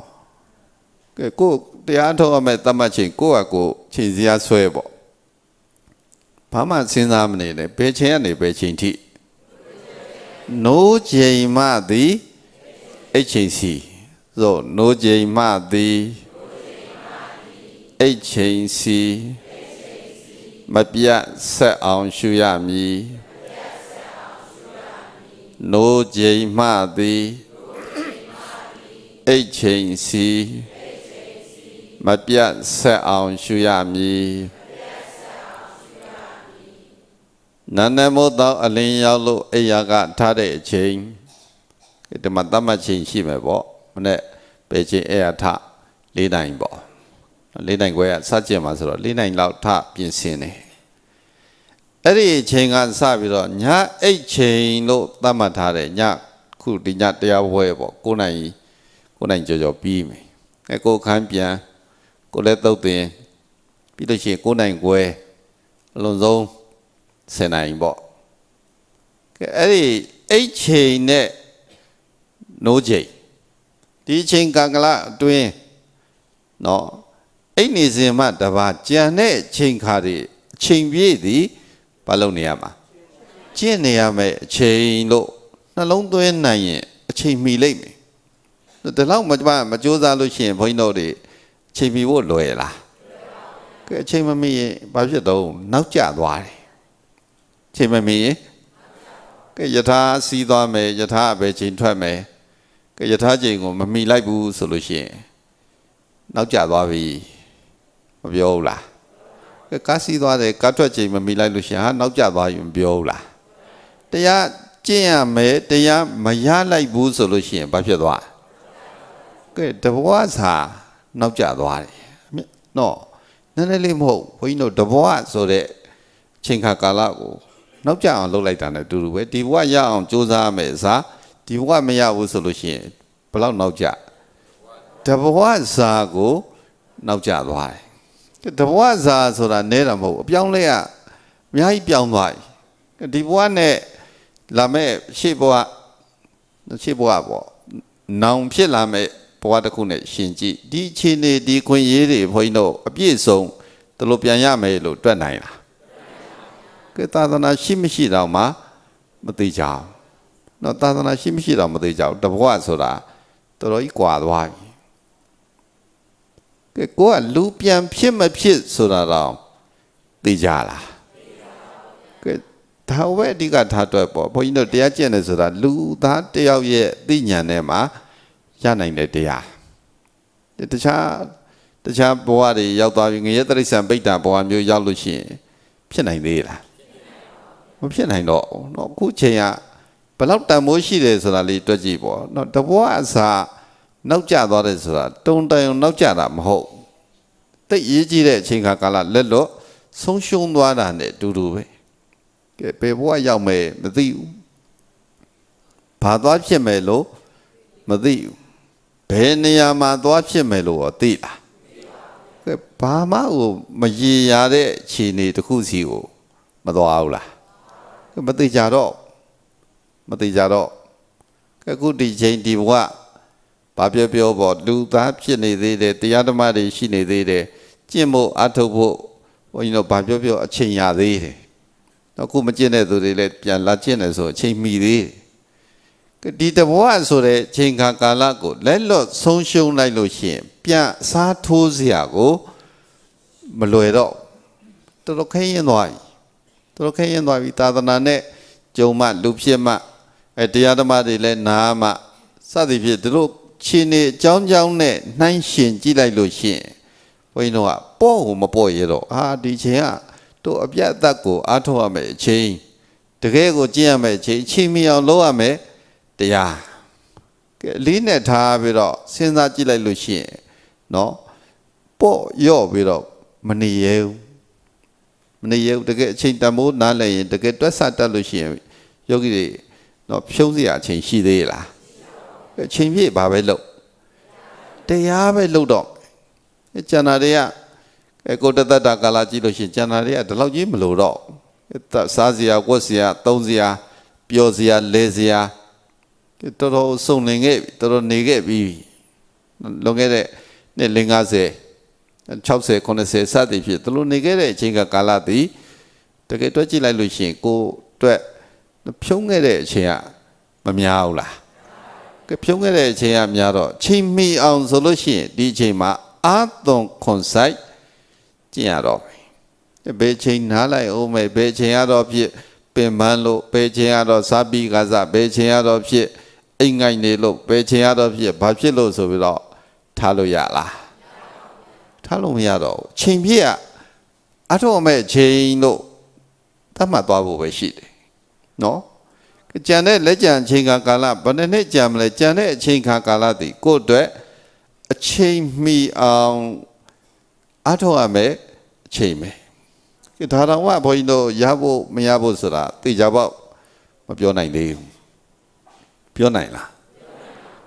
ကဲကိုတရားထုတ်ရမယ့်တတ်မှတ်ချိန်ကိုယ့်ဟာကိုယ်ချိန်စရာဆွဲပေါ့ဘာမှစဉ်းစားမနေနဲ့ဘယ်ချိန်ကနေဘယ်ချိန်ထိနိုးချိန်မှသည်အိတ်ချိန်စီ ဆိုနိုးချိန်မှသည်အိတ်ချိန်စီမပြတ်ဆက်အောင်ရှုရမည်နိုးချိန်မှသည်အိတ်ချိန်စီမပြတ်ဆက်အောင်ရှုရမည်နန္ဒမို့တော့အလင်းရောက်လို့အိယာကထားတဲ့အချိန်ဒီမှာတတ်မှတ်ချိန်ရှိမယ်ပေါ့ မနဲ့ပဲချိန်အဲ့ရထ၄နိုင်ပေါ့၄နိုင်ခွဲကစကြင်မှာဆိုတော့၄နိုင်လောက်ထပြင်ဆင်တယ်အဲ့ဒီအချိန်ကစပြီးတော့ညအိတ်ချိန်လို့သတ်မှတ်ထားတယ်ညခုဒီညတရားဝဲပေါ့9နိုင်9နိုင်ကြော်ကြော်ပြီးမယ်အဲကိုခန်းပြန်ကိုလည်းသုတ်တင်ပြီးလို့ရှိရင်9နိုင်ခွဲအလုံးစုံ10နိုင်ပေါ့ကဲအဲ့ဒီအိတ်ချိန်နဲ့နိုးချိန် ဒီချိန်ကံကလအတွင်းနော်အိတ်နေစဉ်မှတပါကြံတဲ့ချိန်ခါတွေအချိန်ပြည့်သည်ဘာလုပ်နေရမှာကျင့်နေရမယ်အချိန်လို့နှလုံးသွင်းနိုင်ရင်အချိန်မီလိမ့်မယ်ဒါတော့မမကြိုးစားလို့ရှိရင်ဘုန်းကြီးတို့တွေအချိန်မီဖို့လွယ်လားကဲအချိန်မမီရင်ဘာဖြစ်တော့နောက်ကျသွားတယ်အချိန်မမီရင်ကဲယထာစီးသွားမယ်ယထာပဲချိန်ထွက်မယ်ကဲ ယထာချိန်ကိုမမီလိုက်ဘူးဆိုလို့ရှိရင်နောက်ကျသွားပြီမပြောဘူးလားကားစီးသွားတယ်ကားထွက်ချိန်မမီလိုက်လို့ရှင်ဟာနောက်ကျသွားရင်ပြောဘူးလားတရားကျင့်ရမယ်တရားမရလိုက်ဘူးဆိုလို့ရှိရင်ဘာဖြစ်သွားကဲတဘဝစာနောက်ကျသွားတယ်နော်နည်းနည်းလေးမဟုတ်ဘုန်းကြီးတို့တဘဝဆိုတဲ့ချိန်ခါကာလကိုနောက်ကျအောင်လုပ်လိုက်တာနဲ့အတူတူပဲဒီဘဝရအောင်ကြိုးစားမယ်အစား ဒီဘဝမရဘူးဆိုလို့ရှိရင်ဘယ်လောက်နောက်ကျတဘဝစာကိုနောက်ကျသွားတယ်တဘဝဇာဆိုတာနဲတာမဟုတ်အပြောင်းလဲကအများကြီးပြောင်းသွားပြီဒီဘဝနဲ့လာမဲ့ရှေ့ဘဝရှေ့ဘဝပေါ့နောင်ဖြစ်လာမဲ့ဘဝတစ်ခုနဲ့ရှင်ကြည့်ဒီအခြေအနေဒီခွင့်ရေးတွေဘုန်းကြီးတို့အပြည့်စုံဒီလိုပြန်ရမယ်လို့တွက်နိုင်လားကဲသာသနာရှိမရှိတော့မှမသိကြအောင် နော်သာသနာရှိမရှိတော့မသိကြဘူးတဘဝဆိုတာတော်တော်ကြီးကွာသွားပြီကဲကိုကလူပြန်ဖြစ်မဖြစ်ဆိုတာတော့သိကြလားကဲဒါဝဲအဓိကထားတော့ပေါ့ဘုန်းကြီးတို့တရားကျင့်တယ်ဆိုတာလူသားတယောက်ရဲ့သိဉာဏ်နဲ့မှာရနိုင်တဲ့တရားတခြားတခြားဘဝတွေရောက်သွားပြီငရဲတရိစ္ဆာန်ပိဋ္ဌာဘဝမျိုးရောက်လို့ရှိရင်ဖြစ်နိုင်သေးလားမဖြစ်နိုင်တော့เนาะအခုချိန်က ပယ်လောက်တန်မိုးရှိတယ်ဆိုတာလေးတွက်ကြည့်ပေါ့နော်တဘွားအစာနောက်ကျသွားတယ်ဆိုတာတုံတန်နောက်ကျတာမဟုတ်တိတ်ရေးကြည့်တဲ့အချိန်ခါကာလလက်လို့ဆုံးရှုံးသွားတာနဲ့အတူတူပဲကဲဘယ်ဘဝရောက်မယ်မသိဘူးဘာသွားဖြစ်မယ်လို့မသိဘူးဘယ်နေရာမှာသွားဖြစ်မယ်လို့သိလားကဲဘာမှကိုမရေရတဲ့ခြေနေတစ်ခုစီကိုမသွားဘူးလားမသိကြတော့ မသိကြတော့ကဲခုဒီချိန်ဒီဘဝဘာပြောပြောပေါ့လူသားဖြစ်နေသေးတယ်တရားဓမ္မတွေရှိနေသေးတယ်ကျင့်ဖို့အထုတ်ဖို့ဘုန်းကြီးတို့ဘာပြောပြောအချိန်ရသေးတယ်တော့ခုမကျင့်တဲ့သူတွေလည်းပြန်လာကျင့်တယ်ဆိုအချိန်မီသေးတယ်ဒီတဘဝဆိုတဲ့ချိန်ခါကာလကိုလက်လွတ်ဆုံးရှုံးလိုက်လို့ရှိရင် ပြန်စားထိုးစရာကိုမလွယ်တော့တော်တော်ခင်းရင်သွားပြီတော်တော်ခင်းရင်သွားပြီသာသနာနဲ့ကြုံမှလူဖြစ်မှ အဲတရားဓမ္မတွေလည်းနာမှစသည်ဖြင့်တို့ချင်းနေအကြောင်းကြောင်းနဲ့နှိုင်းရှင်ကြည့်လိုက်လို့ရှိရင်ဘုန်းကြီးတို့ကပေါ့ကိုမပေါ့ရတော့အာဒီချိန်ကတို့အပြတ်အသက်ကိုအားထုတ်ရမယ်အချိန်တကယ်ကိုကျင့်ရမယ်အချိန်အချိန်မီအောင်လုပ်ရမယ်တရားကဲလေးနဲ့ထားပြီးတော့စဉ်းစားကြည့်လိုက်လို့ရှိရင်နော်ပေါ့ရော့ပြီးတော့မနေရဘူးမနေရဘူးတကယ်အချိန်တမိုးနားလည်ရင်တကယ်တွက်ဆတတ်လို့ရှိရင်ယောဂီတွေ နော်ဖြုံးစရာအချိန်ရှိသေးလားအချိန်ပြည့်ဘာပဲလုပ်တရားပဲလုပ်တော့ကျန်တာတွေကအဲကိုတသက်တာကာလကြည့်လို့ရှိရင်ကျန်တာတွေကဒီလောက်ကြီးမလို့တော့စားစရာဝတ်စရာသုံးစရာပျော်စရာလဲစရာတော်တော်စုံလင်ခဲ့ပြီတော်တော်နေခဲ့ပြီလွန်ခဲ့တဲ့နှစ်50 60 90စသည်ဖြစ်သူတို့နေခဲ့တဲ့အချိန်ကကာလသည်တကယ်တွက်ကြည့်လိုက်လို့ရှိရင်ကိုအတွက် ဖြုံးခဲ့တဲ့အချိန်ကမများဘူးလားကဖြုံးခဲ့တဲ့အချိန်ကများတော့ချိန်မီအောင်ဆိုလို့ရှိရင်ဒီအချိန်မှာအာသွန်ခွန်ဆိုင်ကျင့်ရတော့ဘယ်ချိန်နားလိုက်အောင်မယ်ဘယ်ချိန်ရတော့ဖြစ်ပင်ပန်းလို့ဘယ်ချိန်ရတော့စားပြီးကစားဘယ်ချိန်ရတော့ဖြစ်အိမ်ငိုက်နေလို့ဘယ်ချိန်ရတော့ဖြစ်ဘာဖြစ်လို့ဆိုပြီးတော့ထားလို့ရလားထားလို့မရတော့ဘူးချိန်ပြည့်အထောက်အမဲ့ချိန်လို့သတ်မှတ်သွားဖို့ပဲရှိတယ် နော်ကြံတဲ့လက်ကြံအချိန်ခါကာလဘယ်နှစ်ကြံမလဲကြံတဲ့အချိန်ခါကာလတည်ကိုယ့်အတွက်အချိန်မီအောင်အထောက်အမဲ့အချိန်ပဲဒါတော့ကဘုန်းကြီးတို့ရဖို့မရဖို့ဆိုတာသိကြပေါ့မပြောနိုင်သေးဘူးပြောနိုင်လား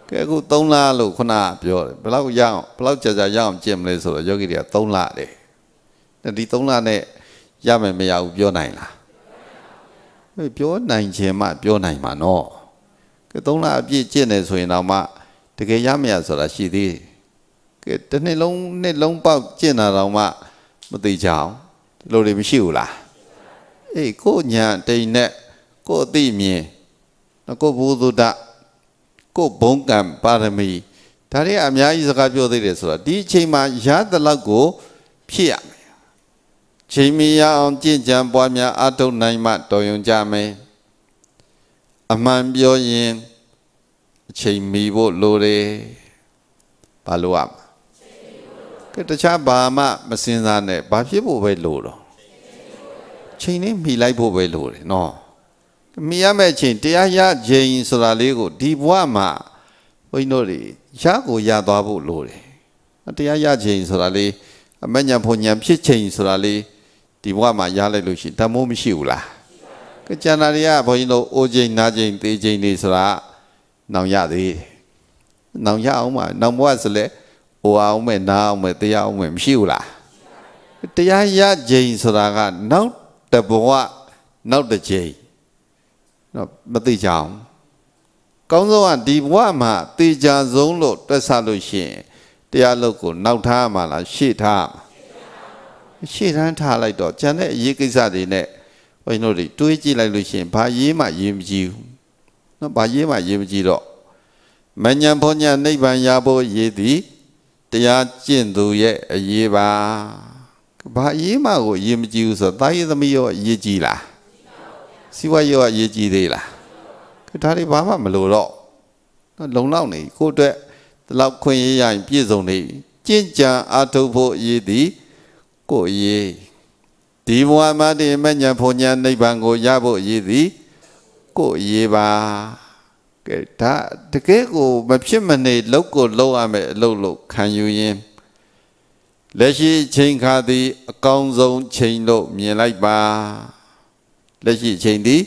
ကဲအခု3လလို့ခုနပြောတယ်ဘယ်လောက်ရအောင်ဘယ်လောက်ကြာကြာရအောင်ကျင့်မလဲဆိုတော့ယောဂီတွေက3လတယ်ဒီ3လနဲ့ရမယ်မရဘူးပြောနိုင်လား ပြောနိုင်ခြင်းမှပြောနိုင်မှာနော်ကဲ3လအပြည့်ကျင့်တယ်ဆိုရင်တော့မှတကယ်ရမရဆိုတာရှိသေးတယ်ကဲတစ်နှစ်လုံးနှစ်လုံးပေါက်ကျင့်တာတော့မှမသိကြအောင်ဒီလိုတွေမရှိဘူးလားအေးကိုညာတိန်နဲ့ကိုအသိမြင်ကိုဘုဒ္ဓကိုဘုံကံပါရမီဒါတွေအများကြီးစကားပြောသေးတယ်ဆိုတော့ဒီအချိန်မှာရသလောက်ကို ဖြစ်ရမယ် ချိန်မီရအောင်ကြင်ကြံပွားများအထုတ်နိုင်မှတော်ရုံကြမယ်အမှန်ပြောရင်အချိန်မီဖို့လိုတယ်ဘာလို့ရမလဲကတခြားဘာမှမစင်စားနဲ့ဘာဖြစ်ဖို့ပဲလိုတော့ချိန်လေးမှီလိုက်ဖို့ပဲလိုတယ်နော်မိရမဲ့ချင်းတရားရခြင်းဆိုတာလေးကိုဒီဘဝမှာဘုန်းကြီးတို့တွေရကိုရသွားဖို့လိုတယ်တရားရခြင်းဆိုတာလေးအမညာဖို့ညာဖြစ်ခြင်းဆိုတာလေး ဒီဘဝမှာရလိုက်လို့ရှိတမိုးမရှိဘူးလားကြံတာတွေကဘုန်းကြီးတို့အိုခြင်းနာခြင်းသေခြင်းတွေဆိုတာနောင်ရသေးတယ်နောင်ရအောင်မနောင်ဘဝဆိုလဲအိုအောင်မဲ့နားအောင်မဲ့တရားအောင်မဲ့မရှိဘူးလားတရားရခြင်းဆိုတာကနောက်တဘဝနောက်တစ်ချိန်တော့မသိကြအောင်ကောင်းဆုံးကဒီဘဝမှာတေချာဆုံးလို့တွက်ဆလို့ရှိရင်တရားလုတ်ကိုနောက်ထားမှာလားရှေ့ထားမှာ ရှေ့ထမ်းထားလိုက်တော့ကျန်တဲ့အရေးကိစ္စတွေနဲ့ဘုန်းကြီးတို့တွေတွေးကြည့်လိုက်လို့ရှိရင်ဘာရေးမှရေးမကြည့်ဘူးနော်ဘာရေးမှရေးမကြည့်တော့မဉ္ဇဉ်ဘုံညာနိဗ္ဗာန်ရဖို့ရည်သည်တရားကျင့်သူရဲ့အရေးပါဘာရေးမှကိုရေးမကြည့်ဘူးဆိုတော့တာရသမီးရောအရေးကြီးလားစီးပွားရေးကအရေးကြီးသေးလားဒါတွေဘာမှမလိုတော့လုံလောက်နေကိုအတွက်ဒီလောက်ခွင့်ရရရင်ပြည့်စုံနေကြင်ကြံအာထုတ်ဖို့အရေးသည် ကိုအရေးဒီဘဝမှာဒီမဉ္ဇဉ်ဘုံညာနိဗ္ဗာန်ကိုရဖို့အရေးသည်ကိုအရေးပါကဲဒါတကယ်ကိုမဖြစ်မနေလောက်ကိုလောက်ရမယ်အလုပ်လို့ခံယူရင်လက်ရှိချိန်ခါသည်အကောင်းဆုံးချိန်လို့မြင်လိုက်ပါလက်ရှိချိန်သည်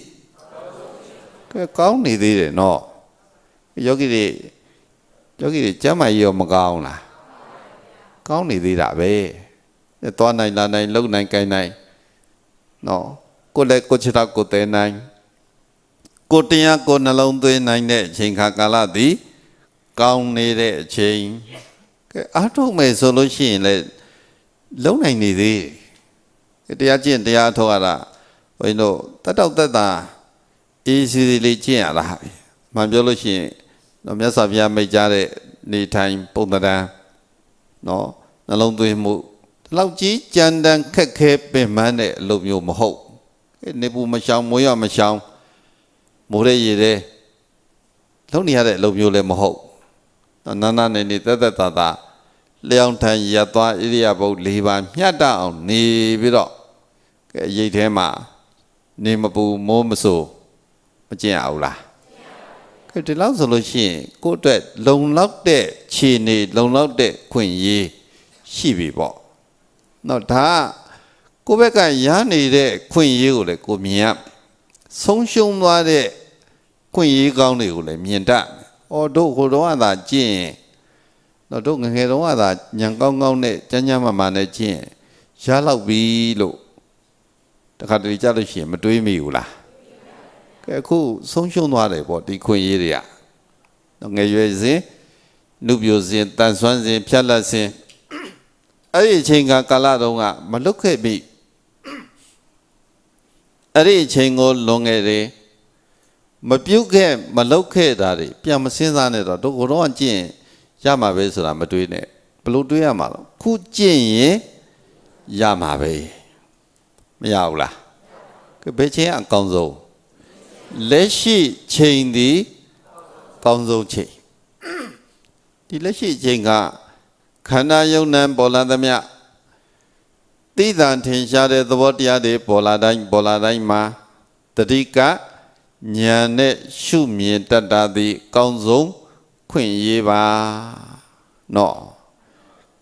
ကဲကောင်းနေသေးတယ်နော်ယောဂီတွေယောဂီတွေကျမ်းမာရေးရောမကောင်းလားကောင်းနေသေးတာပဲ သွားနိုင်လာနိုင်လုံနိုင်ကိုင်းနိုင်နော်ကိုလည်းကိုချစ်တာကိုတဲနိုင်ကိုတရားကိုနှလုံးသွင်းနိုင်တဲ့အချိန်ခါကာလသည်ကောင်းနေတဲ့အချိန်ကဲအားထုတ်မယ်ဆိုလို့ရှိရင်လည်းလုံနိုင်နေသေးတယ်တရားကျင့်တရားထုတ်ရတာဘုန်းကြီးတို့တတ်တော့တက်တာအေးစီစီလေးကျင့်ရတာပြီမှန်ပြောလို့ရှိရင်တော့မြတ်စွာဘုရားမိတ်ကြားတဲ့နေထိုင်ပုံသဏ္ဍာန်နော်နှလုံးသွင်းမှုဒီ လောက်ကြီးကြမ်းတမ်းခက်ခဲပင်ပန်းတဲ့အလုပ်မျိုးမဟုတ်နေပူမရှောင်မွေးရမရှောင်မိုးရဲရေတဲ့လုံနေရတဲ့အလုပ်မျိုးလည်းမဟုတ်နာနာနေနေတက်တက်တာတာလျောင်းထန်ရသွားဣရိယာပုတ်၄ပါးမျှတအောင်နေပြီးတော့ကဲရိတ်ထဲမှာနေမပူမိုးမဆိုးမကျင့်အောင်လားကဲဒီလောက်ဆိုလို့ရှိရင်ကိုယ့်အတွက်လုံလောက်တဲ့ခြေနေလုံလောက်တဲ့ခွင့်ရေးရှိပြီပေါ့ နော်ဒါကိုယ့်ဘက်ကရနေတဲ့ခွင့်ရေးကိုလည်းကိုမြင်ရဆုံးရှုံးသွားတဲ့ခွင့်ရေးကောင်းတွေကိုလည်းမြင်တတ်။အော်တို့ဟိုတော့ကသာကျင့်တော့တို့ငငယ်တော့ကသာညံကောင်းကောင်းနဲ့ကြမ်းကြမ်းမာမာနဲ့ကျင့်ရလောက်ပြီလို့တခါတလေကြားလို့ရှိရင်မတွေးမိဘူးလား။ကဲအခုဆုံးရှုံးသွားတယ်ပေါ့ဒီခွင့်ရေးတွေက။တော့ငယ်ရွယ်စဉ်နုပြိုစဉ်တန်ဆွမ်းစဉ်ဖြတ်လက်စဉ် အဲ့ဒီအချိန်ကကာလတုန်းကမလွတ်ခဲ့ပြီအဲ့ဒီအချိန်ကိုလွန်ခဲ့တယ်မပြုတ်ခဲ့မလုတ်ခဲ့တာတွေပြန်မစင်းစားနဲ့တော့တို့ကတော့ကျင့်ရမှာပဲဆိုတာမတွေးနဲ့ဘလို့တွေးရမှာတော့ခုကျင့်ရင်ရမှာပဲမရဘူးလားကဘယ်ချိန်အကောင်းဆုံးလက်ရှိချိန်ဒီကောင်းဆုံးချိန်ဒီလက်ရှိချိန်က ခန္ဓာယုံနံပေါ်လာသမျှသိတံထင်ရှားတဲ့သဘောတရားတွေပေါ်လာတိုင်းပေါ်လာတိုင်းမှာတတိကဉာဏ်နဲ့ရှုမြင်တတ်တာသည်အကောင်းဆုံးခွင့်ရေးပါနော်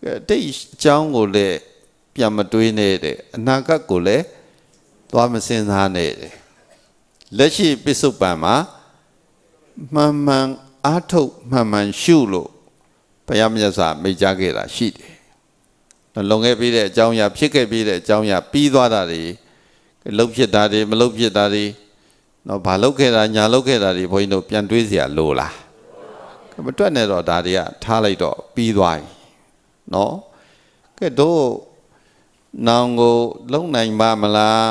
ကဲတိတ်အကြောင်းကိုလည်းပြန်မတွေးနဲ့တဲ့အနာဂတ်ကိုလည်းသွားမစင်စားနဲ့တဲ့လက်ရှိပစ္စုပန်မှာမှန်မှန်အားထုတ်မှန်မှန်ရှုလို့ ဘုရားမြတ်စွာမိတ်ကြားခဲ့တာရှိတယ်။လုံခဲ့ပြီးတဲ့အကြောင်းအရာဖြစ်ခဲ့ပြီးတဲ့အကြောင်းအရာပြီးသွားတာတွေလှုပ်ဖြစ်တာတွေမလှုပ်ဖြစ်တာတွေနော်ဘာလှုပ်ခဲ့တာညာလှုပ်ခဲ့တာတွေဘုန်းကြီးတို့ပြန်တွေးเสียလို့လား။မတွက်နဲ့တော့ဒါတွေကထားလိုက်တော့ပြီးသွားပြီ။နော်။ကဲတို့နောင်ကိုလုံနိုင်ပါမလား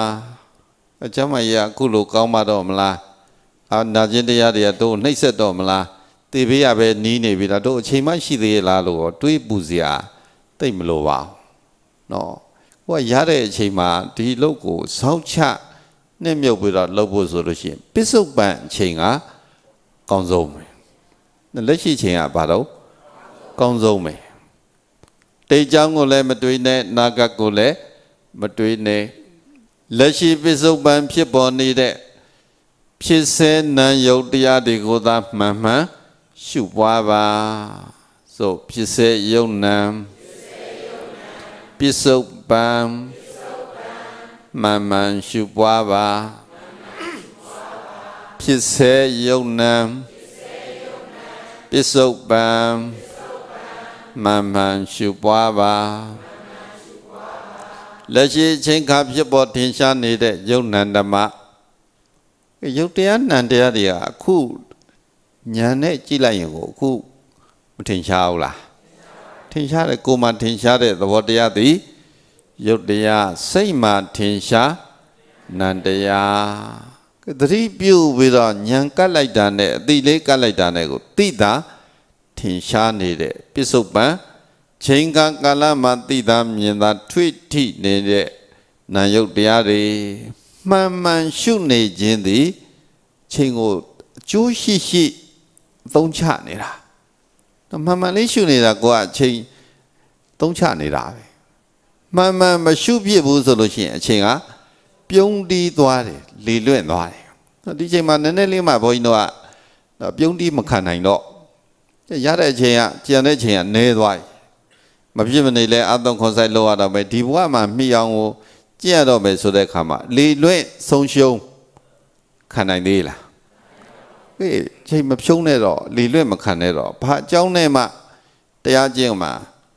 ။အကျမ်းမကြီးကအခုလိုကောင်းမတော့မလား။အာနာကျင်တရားတွေကတို့နှိမ့်ဆက်တော့မလား။ တေဘေးရပဲနီးနေပြီလားတို့အချိန်မှရှိသေးလားလို့တွေးပူစရာတိတ်မလို့ပါဘူးနော်ဟိုကရတဲ့အချိန်မှာဒီလုတ်ကိုစောင့်ချနဲ့မြုပ်ပြီးတော့လှုပ်ဖို့ဆိုလို့ရှိရင်ပစ္စုပန်အချိန်ကကောင်းဆုံးပဲလက်ရှိချိန်ကဘာတော့ကောင်းဆုံးပဲတေချောင်းကိုလည်းမတွေးနဲ့နာဂတ်ကိုလည်းမတွေးနဲ့လက်ရှိပစ္စုပန်ဖြစ်ပေါ်နေတဲ့ဖြစ်စေနံယုတ်တရားတွေကိုသာမှန်မှန် ရှုပွားပါဆိုဖြစ်စေယုံနံပစ္စုပန်မမန်ရှုပွားပါဖြစ်စေယုံနံပစ္စုပန်မမန်ရှုပွားပါလက်ရှိချင်းခါဖြစ်ပေါ်ထင်ရှားနေတဲ့ယုံနံဓမ္မယုတ်တရားနံတရားတွေကအခု ညာနဲ့ကြည့်လိုက်ရင်ကိုအခုမထင်ရှားဘူးလားထင်ရှားတယ်ကိုယ်မှထင်ရှားတဲ့သဘောတရားသည်ရုပ်တရားစိတ်မှထင်ရှားနံတရားသတိပြုပြီးတော့ညံကတ်လိုက်တာနဲ့အတိလေးကတ်လိုက်တာနဲ့ကိုတိတာထင်ရှားနေတဲ့ပစ္စုပန်ချိန်ကကာလမှာတိတာမြင်တာထွေထိနေတဲ့နာယုတ်တရားတွေမှန်မှန်ရှုနေခြင်းသည်ချိန်ကိုအကျိုးရှိရှိ သုံးချနေတာမှန်မှန်လေးရှုနေတာကိုကအချိန်သုံးချနေတာပဲမှန်မှန်မရှုပြစ်ဘူးဆိုလို့ရှိရင်အချိန်ကပြုံးတီးသွားတယ်လေလွင့်သွားတယ်နော်ဒီချိန်မှာနည်းနည်းလေးမှဘုန်းကြီးတို့ကတော့ပြုံးတီးမခံနိုင်တော့ရတဲ့အချိန်ကကြံတဲ့အချိန်ကနည်းသွားပြီမဖြစ်မနေလဲအသုံးခွန်ဆိုင်လောက်ရတော့မယ်ဒီဘဝမှာမိအောင်ကိုကြည့်ရတော့မယ်ဆိုတဲ့အခါမှာလေလွင့်ဆုံးရှုံးခံနိုင်သေးလား ခေချိန်မဖြုံးနဲ့တော့လီလွတ်မခံနဲ့တော့ဘာအကြောင်းနဲ့မှတရားကျင့်မှာ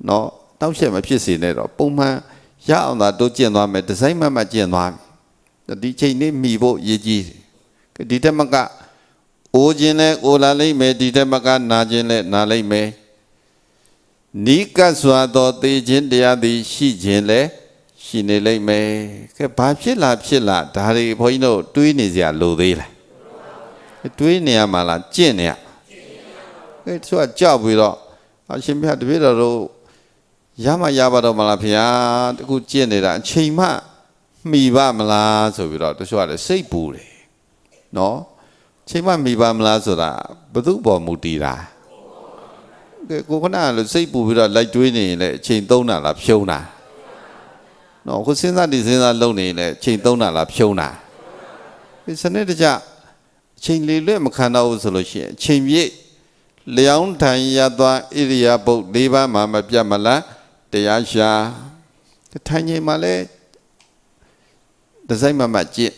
နော်တောက်ရှက်မဖြစ်စေနဲ့တော့ပုံမှန်ရအောင်သာတို့ကျင့်သွားမယ်ဒီဇိုင်းမှမှကျင့်သွားပြီဒီချိန်လေးမိဖို့ရည်ကြီးဒီတက်မကအိုးခြင်းလဲအိုလာလိမ့်မယ်ဒီတက်မကနာခြင်းလဲနာလိမ့်မယ်နိကစွာသောသိခြင်းတရားသည်ရှိခြင်းလဲရှိနေလိမ့်မယ်ခဲဘာဖြစ်လာဖြစ်လာဒါတွေဘုန်းကြီးတို့တွေးနေစရာလိုသေးလား တွေးနေရမှာလားကြင့်နေရကဲသူကကြောက်ပြီးတော့အရှင်ဘုရားတပည့်တော်တို့ရမရပါတော့မလားဖေဟာတခုကြင့်နေတာအချိန်မှမိပါမလားဆိုပြီးတော့တချို့ကလည်းစိတ်ပူတယ်နော်ချိန်မှမိပါမလားဆိုတာဘု து ပေါ်မူတည်တာကဲကိုခဏလို့စိတ်ပူပြီးတော့လိုက်တွေးနေရင်လည်းအချိန်သုံးတာလားဖြုံးတာနော်ကိုစဉ်းစားဒီစဉ်းစားလုံနေရင်လည်းအချိန်သုံးတာလားဖြုံးတာဒီစနစ်တကျ အချိန်လေးလွဲ့မခံတော့ဘူးဆိုလို့ရှိရင်အချိန်ပြည့်လျောင်းထိုင်ရသွားဣရိယာပုတ်၄ပါးမှာမပြတ်မလားတရားရှာထိုင်ချိန်မှာလဲဒီဇိုင်းမမကြည့်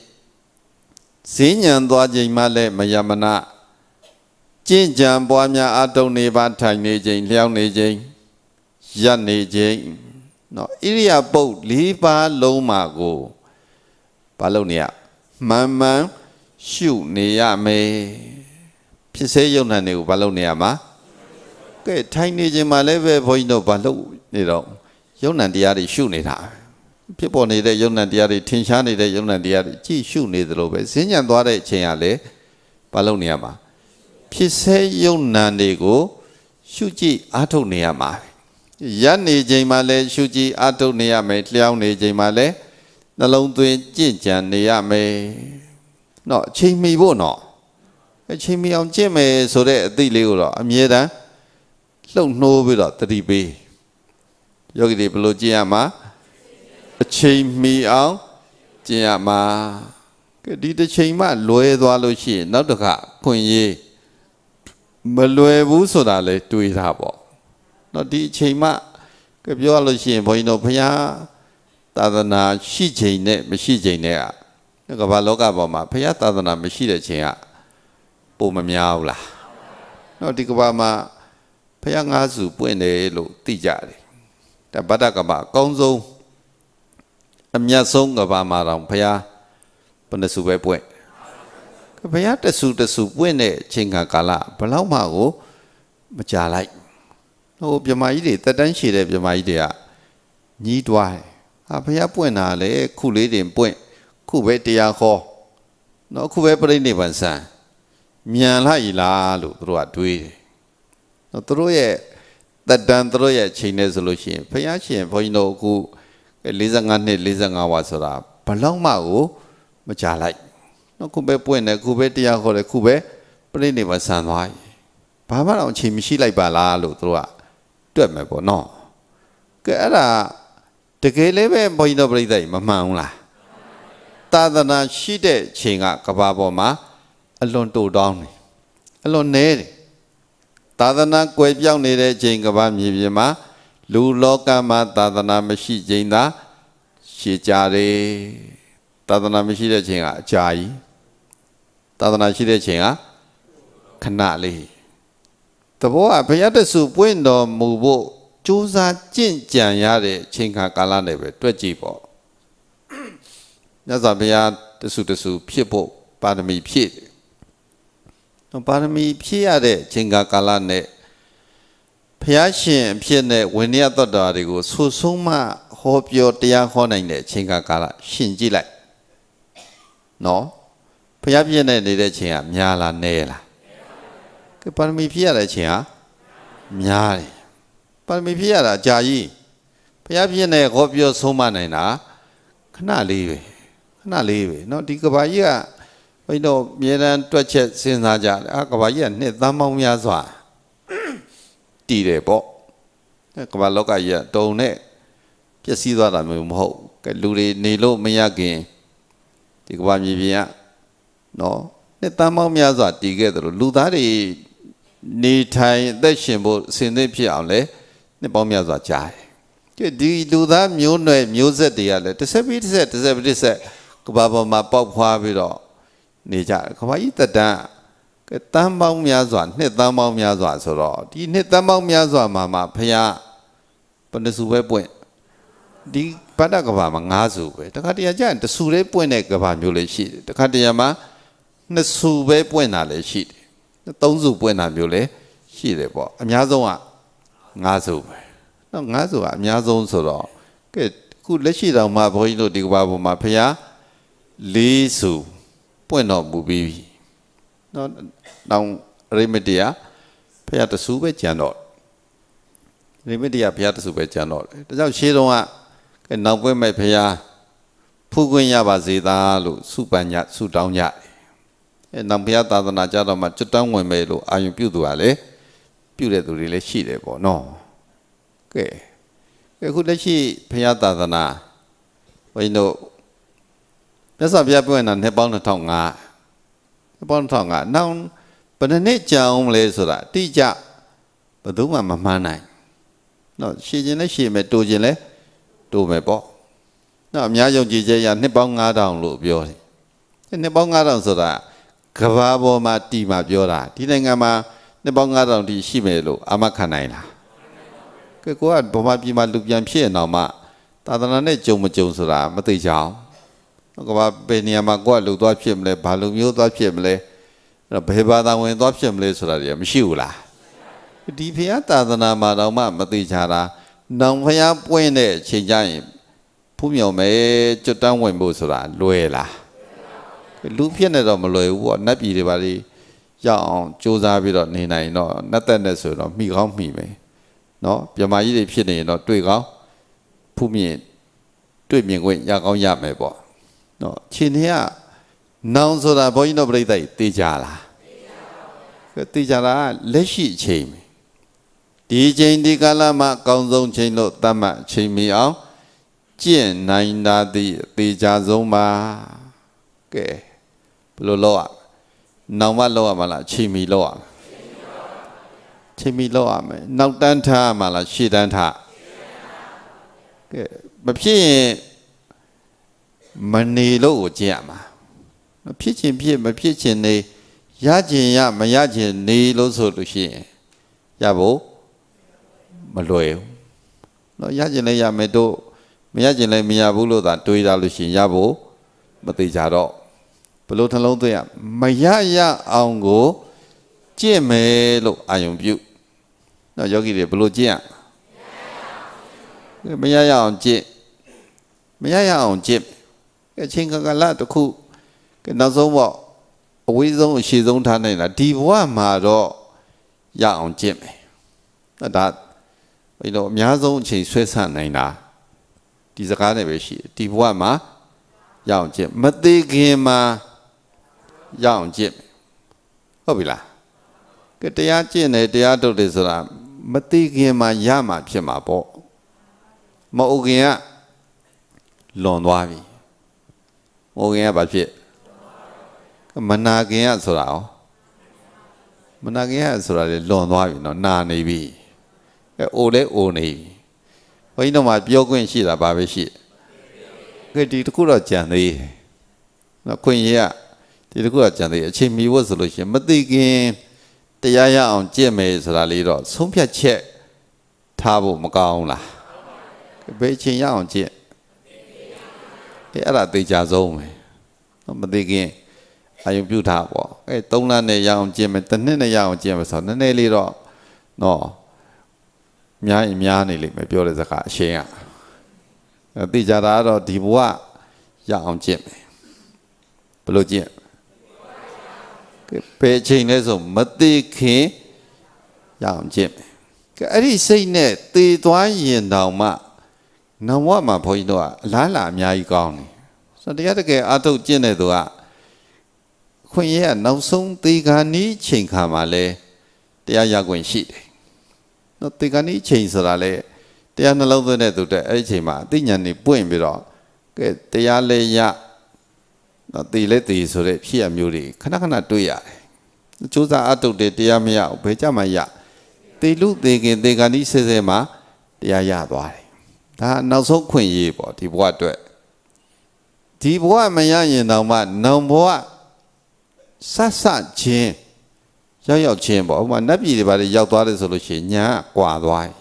ဈဉ္ဉံသွားချိန်မှလည်းမယမနာကျင့်ကြံပွားများအတုံနေပါထိုင်နေချိန်လျှောက်နေချိန်ရပ်နေချိန်နော်ဣရိယာပုတ်၄ပါးလုံးမှာကိုဘာလုပ်နေရမှန်မှန် ရှုနေရမယ်ဖြစ်စေယုံနာတွေကိုဘာလုပ်နေရမှာကဲထိုင်နေခြင်းမှာလည်းပဲဘုန်းကြီးတို့ဘာလုပ်နေတော့ယုံနာတရားတွေရှုနေတာဖြစ်ပေါ်နေတဲ့ယုံနာတရားတွေထင်ရှားနေတဲ့ယုံနာတရားတွေကြည့်ရှုနေသလိုပဲဈဉ္ဉံသွားတဲ့အချိန်ကလည်းဘာလုပ်နေရမှာဖြစ်စေယုံနာတွေကိုရှုကြည့်အားထုတ်နေရမှာရပ်နေချိန်မှာလည်းရှုကြည့်အားထုတ်နေရမယ်လျှောင်းနေချိန်မှာလည်းနှလုံးသွင်းကြင့်ကြံနေရမယ် နော်အချိန်မီဖို့နော်အချိန်မီအောင်ကြင့်မယ်ဆိုတဲ့အသိလေးကိုတော့အမြဲတမ်းလှုပ်နှိုးပြီးတော့တတိပေးယောဂီတွေဘယ်လိုကြင့်ရမှာအချိန်မီအောင်ကျင့်ရမှာဒီတစ်ချိန်မှလွဲသွားလို့ရှိရင်နောက်တစ်ခါခွင့်ရေးမလွယ်ဘူးဆိုတာလေတွေးတာပေါ့တော့ဒီအချိန်မှပြောရလို့ရှိရင်ဘုန်းကြီးတို့ဘုရားသာသနာရှိချိန်နဲ့မရှိချိန်နဲ့က ကမ္ဘာလောကပေါ်မှာဘုရားသာသနာမရှိတဲ့ချိန်ကပုံမများဘူးလားတော့ဒီကမ္ဘာမှာဘုရားငါးစုပွင့်တယ်လို့သိကြတယ်ဒါဗဒ္ဒကမ္ဘာအကောင်းဆုံးအမြတ်ဆုံးကဘာမှာတော့ဘုရားဘယ်နှစုပဲပွင့်ဘုရားတဆူတဆူပွင့်တဲ့အချိန်ကာလဘလောက်မှကိုမကြာလိုက်ဟိုမြမကြီးတွေတက်တန်းရှည်တဲ့မြမကြီးတွေကညီးတွားတယ်ဟာဘုရားပွင့်တာလေခုလေးတင်ပွင့် ခုပဲတရားခေါ်နော်ခုပဲပြိဋိဘံဆံမြန်လိုက်လားလို့သူတို့ကတွေးတယ်နော်သူတို့ရဲ့တက်တန်းသူတို့ရဲ့ချိန်နဲ့ဆိုလို့ရှိရင်ဘုရားရှင်ဘုန်းကြီးတို့အခု45နှစ်45ဝါဆိုတာဘလောက်မှကိုမကြလိုက်နော်ခုပဲပွင့်တယ်ခုပဲတရားခေါ်တယ်ခုပဲပြိဋိဘံဆံသွားပြီဘာမှတော့အချိန်မရှိလိုက်ပါလားလို့သူတို့ကတွက်မယ်ပေါ့နော်ကဲအဲ့ဒါတကယ်လည်းပဲဘုန်းကြီးတို့ပြိဿမမှန်ဘူးလား သာသနာရှိတဲ့ချိန်ကကဘာပေါ်မှာအလွန်တိုတောင်းတယ်အလွန်နဲတယ်သာသနာကွယ်ပြောင်းနေတဲ့ချိန်ကဘာမြေပြင်မှာလူလောကမှာသာသနာမရှိချိန်သာရှည်ကြတယ်သာသနာမရှိတဲ့ချိန်ကအကြာကြီးသာသနာရှိတဲ့ချိန်ကခဏလေးတဘောကဘုရားတဆူပွင့်တော်မူဖို့ကြိုးစားကြင့်ကြံရတဲ့အချိန်ခါကာလနဲ့ပဲတွက်ကြည့်ပေါ့ မြတ်စွာဘုရားတဆူတဆူဖြစ်ဖို့ပါရမီဖြည့်တယ်ပါရမီဖြည့်ရတဲ့အချိန်ခါကာလနဲ့ဘုရားရှင်အဖြစ်နဲ့ဝိနည်းတ္တဝါတွေကိုဆူဆုံးမဟောပြောတရားဟောနိုင်တဲ့အချိန်ခါကာလရှင်ကြည့်လိုက်နော်ဘုရားပြည့်နေနေတဲ့အချိန်ကများလားနည်းလားကပါရမီဖြည့်ရတဲ့အချိန်ဟာများတယ်ပါရမီဖြည့်ရတာကြာကြီးဘုရားပြည့်နေဟောပြောဆုံးမနိုင်တာခဏလေးပဲခ ဏလေးပဲเนาะဒီကဘာကြီးကဘုန်းတော်အမြဲတမ်းတွက်ချက်စဉ်းစားကြတယ်အာကဘာကြီးကနှစ်သန်းပေါင်းများစွာတည်တယ်ပေါ့ကဘာလောကကြီးကတုံနဲ့ပျက်စီးသွားတာမျိုးမဟုတ်ကဲလူတွေနေလို့မရခင်ဒီကဘာမြေပြင်ကနော် နှစ်တမ်းပေါင်းများစွာတည်ခဲ့တယ်လို့လူသားတွေနေထိုင်အသက်ရှင်ဖို့အစဉ်သင့်ဖြစ်အောင်လဲနှစ်ပေါင်းများစွာကြာတယ်ကဲဒီလူသားမျိုးနွယ်မျိုးဆက်တွေကလည်းတစ်ဆက်ပြီးတစ်ဆက်တစ်ဆက်ပြီးတစ်ဆက် ကဘာပေါ်မှာပေါက်ဖွားပြီးတော့နေကြတယ်ကဘာကြီးတက်တန်းကဲတမ်းပေါင်းများစွာနှစ်တမ်းပေါင်းများစွာဆိုတော့ဒီနှစ်တမ်းပေါင်းများစွာမှာမှဖခင်ဘယ်နှစုပဲပွင့်ဒီဗတ္တကဘာမှာ၅စုပဲတခါတရကျရင်တစ်စုလေးပွင့်တဲ့ကဘာမျိုးလေးရှိတယ်တခါတရမှာနှစ်စုပဲပွင့်တာလည်းရှိတယ်သုံးစုပွင့်တာမျိုးလည်းရှိတယ်ပေါ့အများဆုံးက၅စုပဲနော်၅စုကအများဆုံးဆိုတော့ကဲခုလက်ရှိတောင်မှဘုန်းကြီးတို့ဒီကဘာပေါ်မှာဖခင် လေးစုပွင့်တော်မူပြီးပြီနော်တောင်ရိမတရာဖခင်တဆူပဲကြံတော့ရိမတရာဖခင်တဆူပဲကြံတော့တယ်ဒါကြောင့်ရှေးတုန်းကကဲနောက်ပွဲမဲ့ဖခင်ဖူးခွင့်ရပါစေသားလို့ဆုပန်ညဆုတောင်းကြတယ်အဲနောက်ဘုရားသာသနာကြတော့မှကျွတ်တောင်းဝင်မယ်လို့အာယုံပြုသူကလည်းပြုတဲ့သူတွေလည်းရှိတယ်ပေါ့နော်ကဲကဲခုလက်ရှိဘုရားသာသနာဘုန်းကြီးတို့ မြတ်စွာဘုရားပြောနေတာနှစ်ပေါင်း2005နှစ်ပေါင်း2005နောက်ဘယ်နှစ်နှစ်ကြာအောင်လဲဆိုတာအတိအကျဘယ်သူမှမမှန်းနိုင်နော်ရှည်ခြင်းလည်းရှည်မယ်တိုခြင်းလည်းတိုမယ်ပေါ့နော်အများယုံကြည်ချက်ရနှစ်ပေါင်း9000လို့ပြောတယ်နှစ်ပေါင်း9000ဆိုတာကဘာပေါ်မှာတီမှာပြောတာဒီနိုင်ငံမှာနှစ်ပေါင်း9000တီရှိမယ်လို့အာမခံနိုင်လားကဲကိုကဗမာပြည်မှာလူပြန်ဖြစ်ရင်တော့မှသာသနာနဲ့ကြုံမကြုံဆိုတာမသိကြအောင် ကဘာဘယ်နေရာမှာကိုကလူသွားဖြစ်မလဲဘာလူမျိုးသွားဖြစ်မလဲအဲ့တော့ဘယ်ဘာသာဝင်သွားဖြစ်မလဲဆိုတာတွေမရှိဘူးလားဒီဖျားသာသနာမှာတော့မှမသိကြတာနောင်ဖျားပွင့်တဲ့အချိန်ကျရင်ဖူးမြော်မယ်ကျွတ်တန်းဝင်ဖို့ဆိုတာလွယ်လားလူဖြစ်နေတော့မလွယ်ဘူးပေါ့နတ်ပြည်တွေပါလေရောက်အောင်စူးစမ်းပြီးတော့နေနိုင်တော့နတ်သက်နဲ့ဆိုတော့မိကောင်းမိမယ်နော်ပြမကြီးတွေဖြစ်နေရင်တော့တွေ့ကောင်းဖူးမြင်တွေ့မြင်ခွင့်ရကောင်းရမယ်ပေါ့ နော်ရှင်နေကနောင်ဆိုတာဘုန်းကြီးတို့ပြိဿတွေသိကြလားသိကြလားလက်ရှိအချိန်ဒီချိန်ဒီကာလမှာအကောင်းဆုံးချိန်လို့သတ်မှတ်ချိန်မီအောင်ကျင့်နိုင်တာဒီအသေးချဆုံးပါကဲဘယ်လိုလုပ်ရနောင်မလုပ်ရမလားချိန်မီလုပ်ရချိန်မီလုပ်ရမယ်နောက်တန်းထားမှာလားရှေ့တန်းထားကဲမဖြစ်ရင် မနေလို့ကိုကြည့်ရမှာမဖြစ်ချင်းဖြစ်မဖြစ်ချင်းနေရခြင်းရမရခြင်းနေလို့ဆိုလို့ရှိရင်ရဖို့မလွယ်ဘူးเนาะရခြင်းလည်းရမယ်တို့မရခြင်းလည်းမရဘူးလို့သာတွေးရလို့ရှိရင်ရဖို့မသိကြတော့ဘလို့နှလုံးသွင်းရမရရအောင်ကိုကြင့်မယ်လို့အာယုံပြုเนาะယောဂီတွေဘလို့ကြင့်ရမရရအောင်ကြင့်မရရအောင်ကြင့် အချင်းကကလတခုကနောက်ဆုံးပေါ့အဝေးဆုံးအရှိဆုံးထားနိုင်လားဒီဘဝမှာတော့ရအောင်ကြင့်မယ်ဒါဘယ်လိုအများဆုံးအချိန်ဆွဲဆန့်နိုင်တာဒီစကားနဲ့ပဲရှိတယ်ဒီဘဝမှာရအောင်ကြင့်မသေးခင်မှာရအောင်ကြင့်ဟုတ်ပြီလားကတရားကျင့်တယ်တရားထုတ်တယ်ဆိုတာမသေးခင်မှာရမှာဖြစ်မှာပေါ့မဟုတ်ခင်ကလွန်သွားပြီ မဟုတ်ခင်ကဘာဖြစ်မနာခင်ကဆိုတာရောမနာခင်ကဆိုတာလေလွန်သွားပြီနော်နာနေပြီအဲအိုလဲအိုနေပြီဘုန်းကြီးတို့မှာပြောခွင့်ရှိတာဘာပဲရှိကဲဒီတခုတော့ကြံသေးနော်ခွင့်ရဒီတခုတော့ကြံသေးအချိန်မီဖို့ဆိုလို့ရှိရင်မသိခင်တရားရအောင်ကြင့်မယ်ဆိုတာလေးတော့ဆုံးဖြတ်ချက်ထားဖို့မကောင်းလားဘယ်အချိန်ရအောင်ကြင့် အဲအဲ့ဒါသိကြဆုံးပဲမသိခင်အာယုံပြုထားပေါ့အဲ၃လနဲ့ရအောင်ကျင့်မယ်တစ်နှစ်နဲ့ရအောင်ကျင့်မယ်ဆိုတော့နည်းနည်းလေးတော့နော်များရင်များနေလိမ့်မယ်ပြောတဲ့စကားအရှင်းอ่ะသိကြတာကတော့ဒီဘဝရအောင်ကျင့်မယ်ဘယ်လိုကျင့်ဘယ်ချိန်လဲဆိုမသိခင်ရအောင်ကျင့်မယ်ကဲအဲ့ဒီစိတ်နဲ့သေသွားရင်တောင်မှ နဝမှာဘုန်းကြီးတို့ကအလားလာအများကြီးကောင်းတယ်ဆိုတော့တရားတကယ်အထုတ်ကျင့်တဲ့သူကခွင့်ရနောက်ဆုံးသေခါနီးချိန်ခါမှာလဲတရားရခွင့်ရှိတယ်။နော်သေခါနီးချိန်ဆိုတာလဲတရားနှလုံးသွင်းတဲ့သူတဲ့အဲ့ဒီချိန်မှာအသိဉာဏ်นี่ပွင့်ပြီးတော့ကဲတရားလဲရနော်တည်လဲတည်ဆိုတဲ့ဖြစ်ရမျိုးတွေခဏခဏတွေ့ရတယ်စူးစမ်းအထုတ်တယ်တရားမရဘူးဘယ်ကြမှာရတည်လူတည်ခင်တည်ခါနီးဆဲဆဲမှာတရားရသွားတယ် ဒါနောက်ဆုံးခွင့်ရေးပေါ့ဒီဘဝအတွက်ဒီဘဝမရရင်တော့မှနောင်ဘဝဆတ်ဆတ်ချင်းရောက်ရောက်ချင်းပေါ့ဥပမာနတ်ပြည်တွေဘာတွေရောက်သွားတယ်ဆိုလို့ရှိရင်ညာကွာသွားတယ်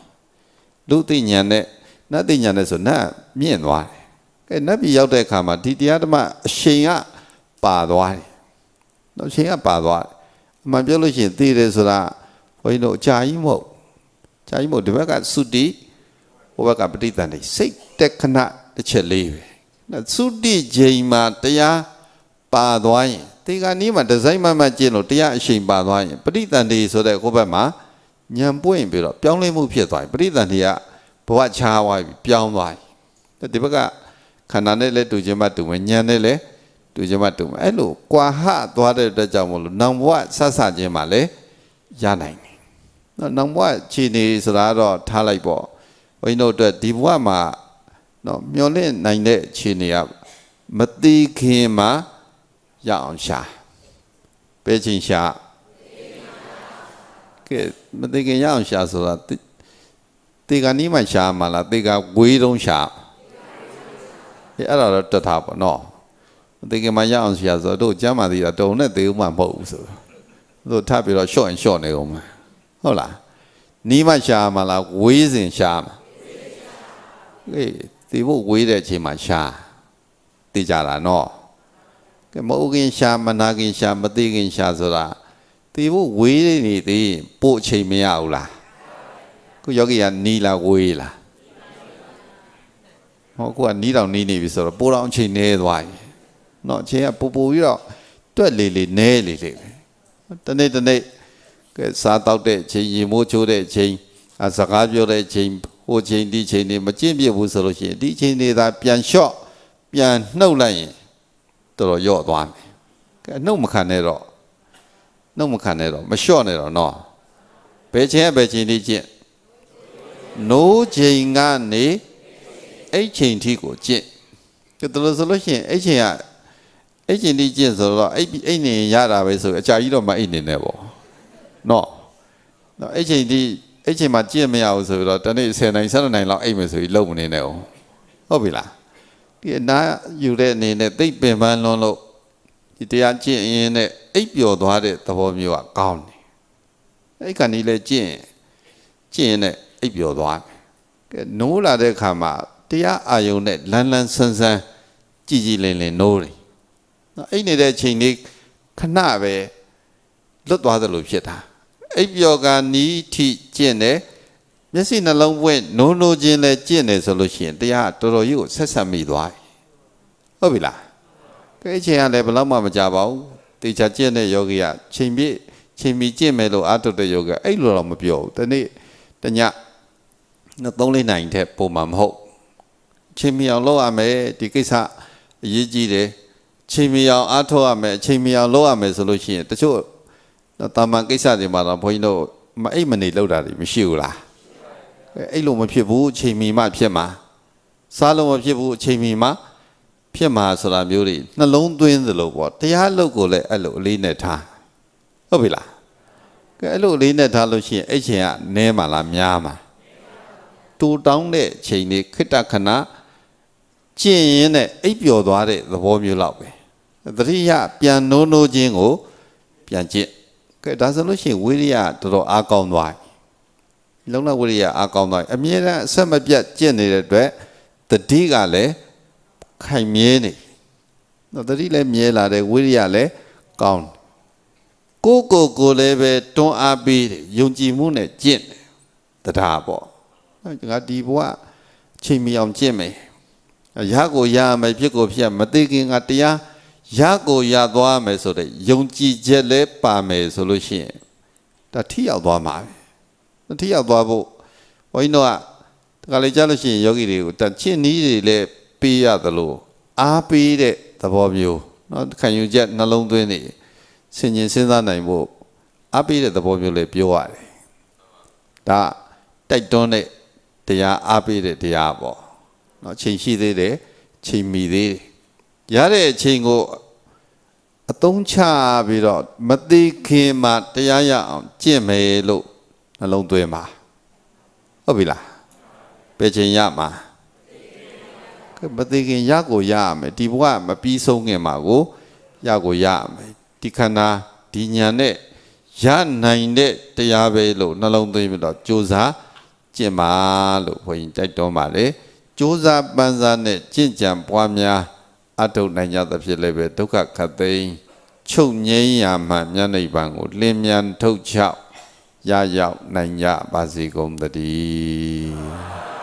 လူသိညာနဲ့နတ်သိညာနဲ့ဆိုနတ်မြင့်သွားတယ်ကဲနတ်ပြည်ရောက်တဲ့အခါမှာဒီတရားဓမ္မအရှင်ကပါသွားတယ်တော့ရှင်ကပါသွားတယ်အမှန်ပြောလို့ရှိရင်သိတယ်ဆိုတာဘုန်းကြီးတို့အကြာကြီးမဟုတ်အကြာကြီးမဟုတ်ဒီဘက်ကသုတိ ဟိုဘက်ကပဋိသန္ဓေစိတ်တက်ခဏတစ်ချက်လေးပဲနော်သုတိချိန်မှာတရားပါသွားရင်ဒီကနေ့မှာဒီဇိုင်းမှမှကျင့်လို့တရားအရှိန်ပါသွားရင်ပဋိသန္ဓေဆိုတဲ့ကိုယ့်ဘက်မှာညံပွင့်ပြီးတော့ပြောင်းလဲမှုဖြစ်သွားပြီပဋိသန္ဓေကဘဝချားသွားပြီပြောင်းသွားပြီဒီဘက်ကခန္ဓာနဲ့လည်းတူခြင်းမတူမယ်ညံနဲ့လည်းတူခြင်းမတူမယ်အဲ့လိုကွာဟသွားတဲ့အတွက်ကြောင့်မလို့နောင်ဘဝဆက်ဆခြင်းမှာလည်းရနိုင်တယ်နော်နောင်ဘဝခြေနေဆိုတာတော့ထားလိုက်ပေါ့ ဘုန်းကြီးတို့အတွက်ဒီဘဝမှာနော်မျောလင့်နိုင်တဲ့ခြေနေကမတိခင်မှာရအောင်ရှာပဲချင်းရှာကဲမတိခင်ရအောင်ရှာဆိုတာတေကနီးမှရှာမှာလားတေကဝေးတုံးရှာအဲအဲ့ဒါတော့တတ်တာပေါ့နော်မတိခင်မှရအောင်ရှာဆိုတို့ကျမ်းမာသေးတာတုံနဲ့သေးဦးမှမဟုတ်ဘူးဆိုတို့ထပ်ပြီးတော့ရှော့ရင်ရှော့နေအောင်ဟုတ်လားနီးမှရှာမှာလားဝေးစဉ်ရှာမှာ အေးဒီဖို့ဝေးတဲ့အချိန်မှာရှာသိကြတာနော်ကဲမဟုတ်ခင်ရှာမနာခင်ရှာမသိခင်ရှာဆိုတာဒီဖို့ဝေးနေသေးပို့အချိန်မရဘူးလားခုယောဂီကနီးလားဝေးလားဟောခုကနီးတော့နီးနေပြီဆိုတော့ပိုးတော့အချိန်နေသွားပြီနော်အချိန်ကပူပူပြီးတော့တွက်လေလေနဲလေလေတနေ့တနေ့ကဲစားတောက်တဲ့အချိန်ရေမိုးချိုးတဲ့အချိန်အစကားပြောတဲ့အချိန် ဟိုချိန်ဒီချိန်နေမကျင့်ပြဘူးဆိုလို့ရှိရင်ဒီချိန်နေသာပြန်လျှော့ပြန်နှုတ်လိုက်ရင်တော်တော်ယော့သွားမယ်ကဲနှုတ်မခံနဲ့တော့နှုတ်မခံနဲ့တော့မလျှော့နဲ့တော့နော်ဘယ်ချိန်ဘယ်ချိန်ဒီကျင့်နိုးချိန်ကနေအဲ့ချိန်ထိကိုကျင့်ကဲတော်လို့ဆိုလို့ရှိရင်အဲ့ချိန်ကအဲ့ချိန်ဒီကျင့်ဆိုတော့အဲ့အဲ့နေရတာပဲဆိုအကြာကြီးတော့မအိတ်နေနဲ့ပေါ့နော်နော်အဲ့ချိန်ဒီ အဲ့ချိန်မှာကြည့်မရဘူးဆိုတော့တနေ့10နိုင်12နိုင်လောက်အိတ်မယ်ဆိုပြီးလုံမနေနဲ့ဟုတ်ဟုတ်ပြီလားဒီအနာယူတဲ့အနေနဲ့သိပ်ပင်ပန်းလွန်းလို့ဒီတရားကျင့်ရင်နဲ့အိပ်ပျော်သွားတဲ့သဘောမျိုးကကောင်းတယ်အဲ့ကနေလဲကျင့်ကျင့်ရင်နဲ့အိပ်ပျော်သွားမယ်ကဲနိုးလာတဲ့အခါမှာတရားအာယုံနဲ့လန်းလန်းဆန်းဆန်းကြည်ကြည်လင်လင်နိုးတယ်နော်အိပ်နေတဲ့အချိန်လေးခဏပဲလွတ်သွားသလိုဖြစ်တာ အိပ်ပျော်ကနီးထိကျင့်တယ်မျက်စိနှလုံးပွင့်နိုးနိုးချင်းလဲကျင့်တယ်ဆိုလို့ရှိရင်တရားတော်တော်ကြီးကိုဆက်ဆက်မိသွားပြီဟုတ်ပြီလားကဲအချိန်ကလည်းဘယ်တော့မှမကြပါဘူးတေချာကျင့်တဲ့ယောဂီကချိန်ပြည့်ချိန်မီကျင့်မယ်လို့အာထုတ်တဲ့ယောဂီအဲ့လိုတော့မပြောဘူးတနေ့တညနှစ်သုံးလေးနိုင်တဲ့ပုံမှန်မဟုတ်ချိန်မီအောင်လုပ်ရမယ်ဒီကိစ္စအရေးကြီးတယ်ချိန်မီအောင်အာထုတ်ရမယ်ချိန်မီအောင်လုပ်ရမယ်ဆိုလို့ရှိရင်တချို့ တာမန်ကိစ္စတွေမှာတော့ဘုန်းကြီးတို့မအိတ်မနေလောက်တာတွေမရှိဘူးလားအဲ့လိုမဖြစ်ဘူးအချိန်မီမှဖြစ်မှာစားလို့မဖြစ်ဘူးအချိန်မီမှဖြစ်မှာဆိုတာမျိုးတွေနှလုံးသွင်းသလိုပေါ့တရားလုတ်ကိုလည်းအဲ့လိုအလေးနဲ့ထားဟုတ်ပြီလားကဲအဲ့လိုအလေးနဲ့ထားလို့ရှိရင်အဲ့ချိန်ကနဲမှာလားများမှာတူတောင်းတဲ့ချိန်လေးခိတ္တခဏကျင့်ရင်နဲ့အိပ်ပျော်သွားတဲ့သဘောမျိုးလောက်ပဲတတိယပြန်နိုးနိုးခြင်းကိုပြန်ကျင့် ကဲဒါဆိုလို့ရှိရင်ဝိရိယတော်တော်အားကောင်းသွားပြီလုံလဝိရိယအားကောင်းသွားပြီအမြဲတမ်းအဆက်မပြတ်ကျင့်နေတဲ့အတွက်တတိကလည်းခိုင်မြဲနေတော့တတိလည်းမြဲလာတယ်ဝိရိယလည်းကောင်းကိုကိုကိုလည်းပဲတွန်းအားပေးတယ်ယုံကြည်မှုနဲ့ကျင့်တယ်တရားပေါ့ငါဒီဘဝချိန်မီအောင်ကျင့်မယ်ရကိုရမယ်ဖြစ်ကိုဖြစ်မသိခင်ကတရား ရကိုရသွားမယ်ဆိုတဲ့ယုံကြည်ချက်လဲပါမယ်ဆိုလို့ရှိရင်ဒါထိရောက်သွားမှာပဲထိရောက်သွားဖို့ဘုန်းကြီးတို့ကတခါလေကြားလို့ရှိရင်ယောဂီတွေကိုတချစ်နီးတွေလည်းပေးရသလိုအားပေးတဲ့သဘောမျိုးเนาะခံယူချက်နှလုံးသွင်းနေဆင်ញင်စဉ်းစားနိုင်ဖို့အားပေးတဲ့သဘောမျိုးလည်းပြောရတယ်ဒါတိုက်တွန်းတဲ့တရားအားပေးတဲ့တရားပေါ့เนาะချိန်ရှိသေးတယ်ချိန်မီသေးတယ် ရတဲ့အချိန်ကိုအသုံးချပြီးတော့မသိခင်မှာတရားရအောင်ကျင့်မယ်လို့နှလုံးသွင်းပါဟုတ်ပြီလားဘယ်ချိန်ရမှာကဲမသိခင်ရကိုရရမယ်ဒီဘဝမပြီးဆုံးခင်မှာကိုရကိုရရမယ်ဒီခန္ဓာဒီညာနဲ့ရနိုင်တဲ့တရားပဲလို့နှလုံးသွင်းပြီးတော့ကြိုးစားကျင့်ပါလို့ဘုန်းကြီးတိုက်တွန်းပါလေကြိုးစားပန်းစားနဲ့ကျင့်ကြံပွားများ အထုတ်နိုင်ကြသဖြင့်လည်းပဲဒုက္ခခတ်သိမ်းချုပ်ငြိမ်းရာမှမြတ်နိဗ္ဗာန်ကိုလင်းမြန်ထုတ်ချောက်ရရောက်နိုင်ကြပါစေကုန်သတည်း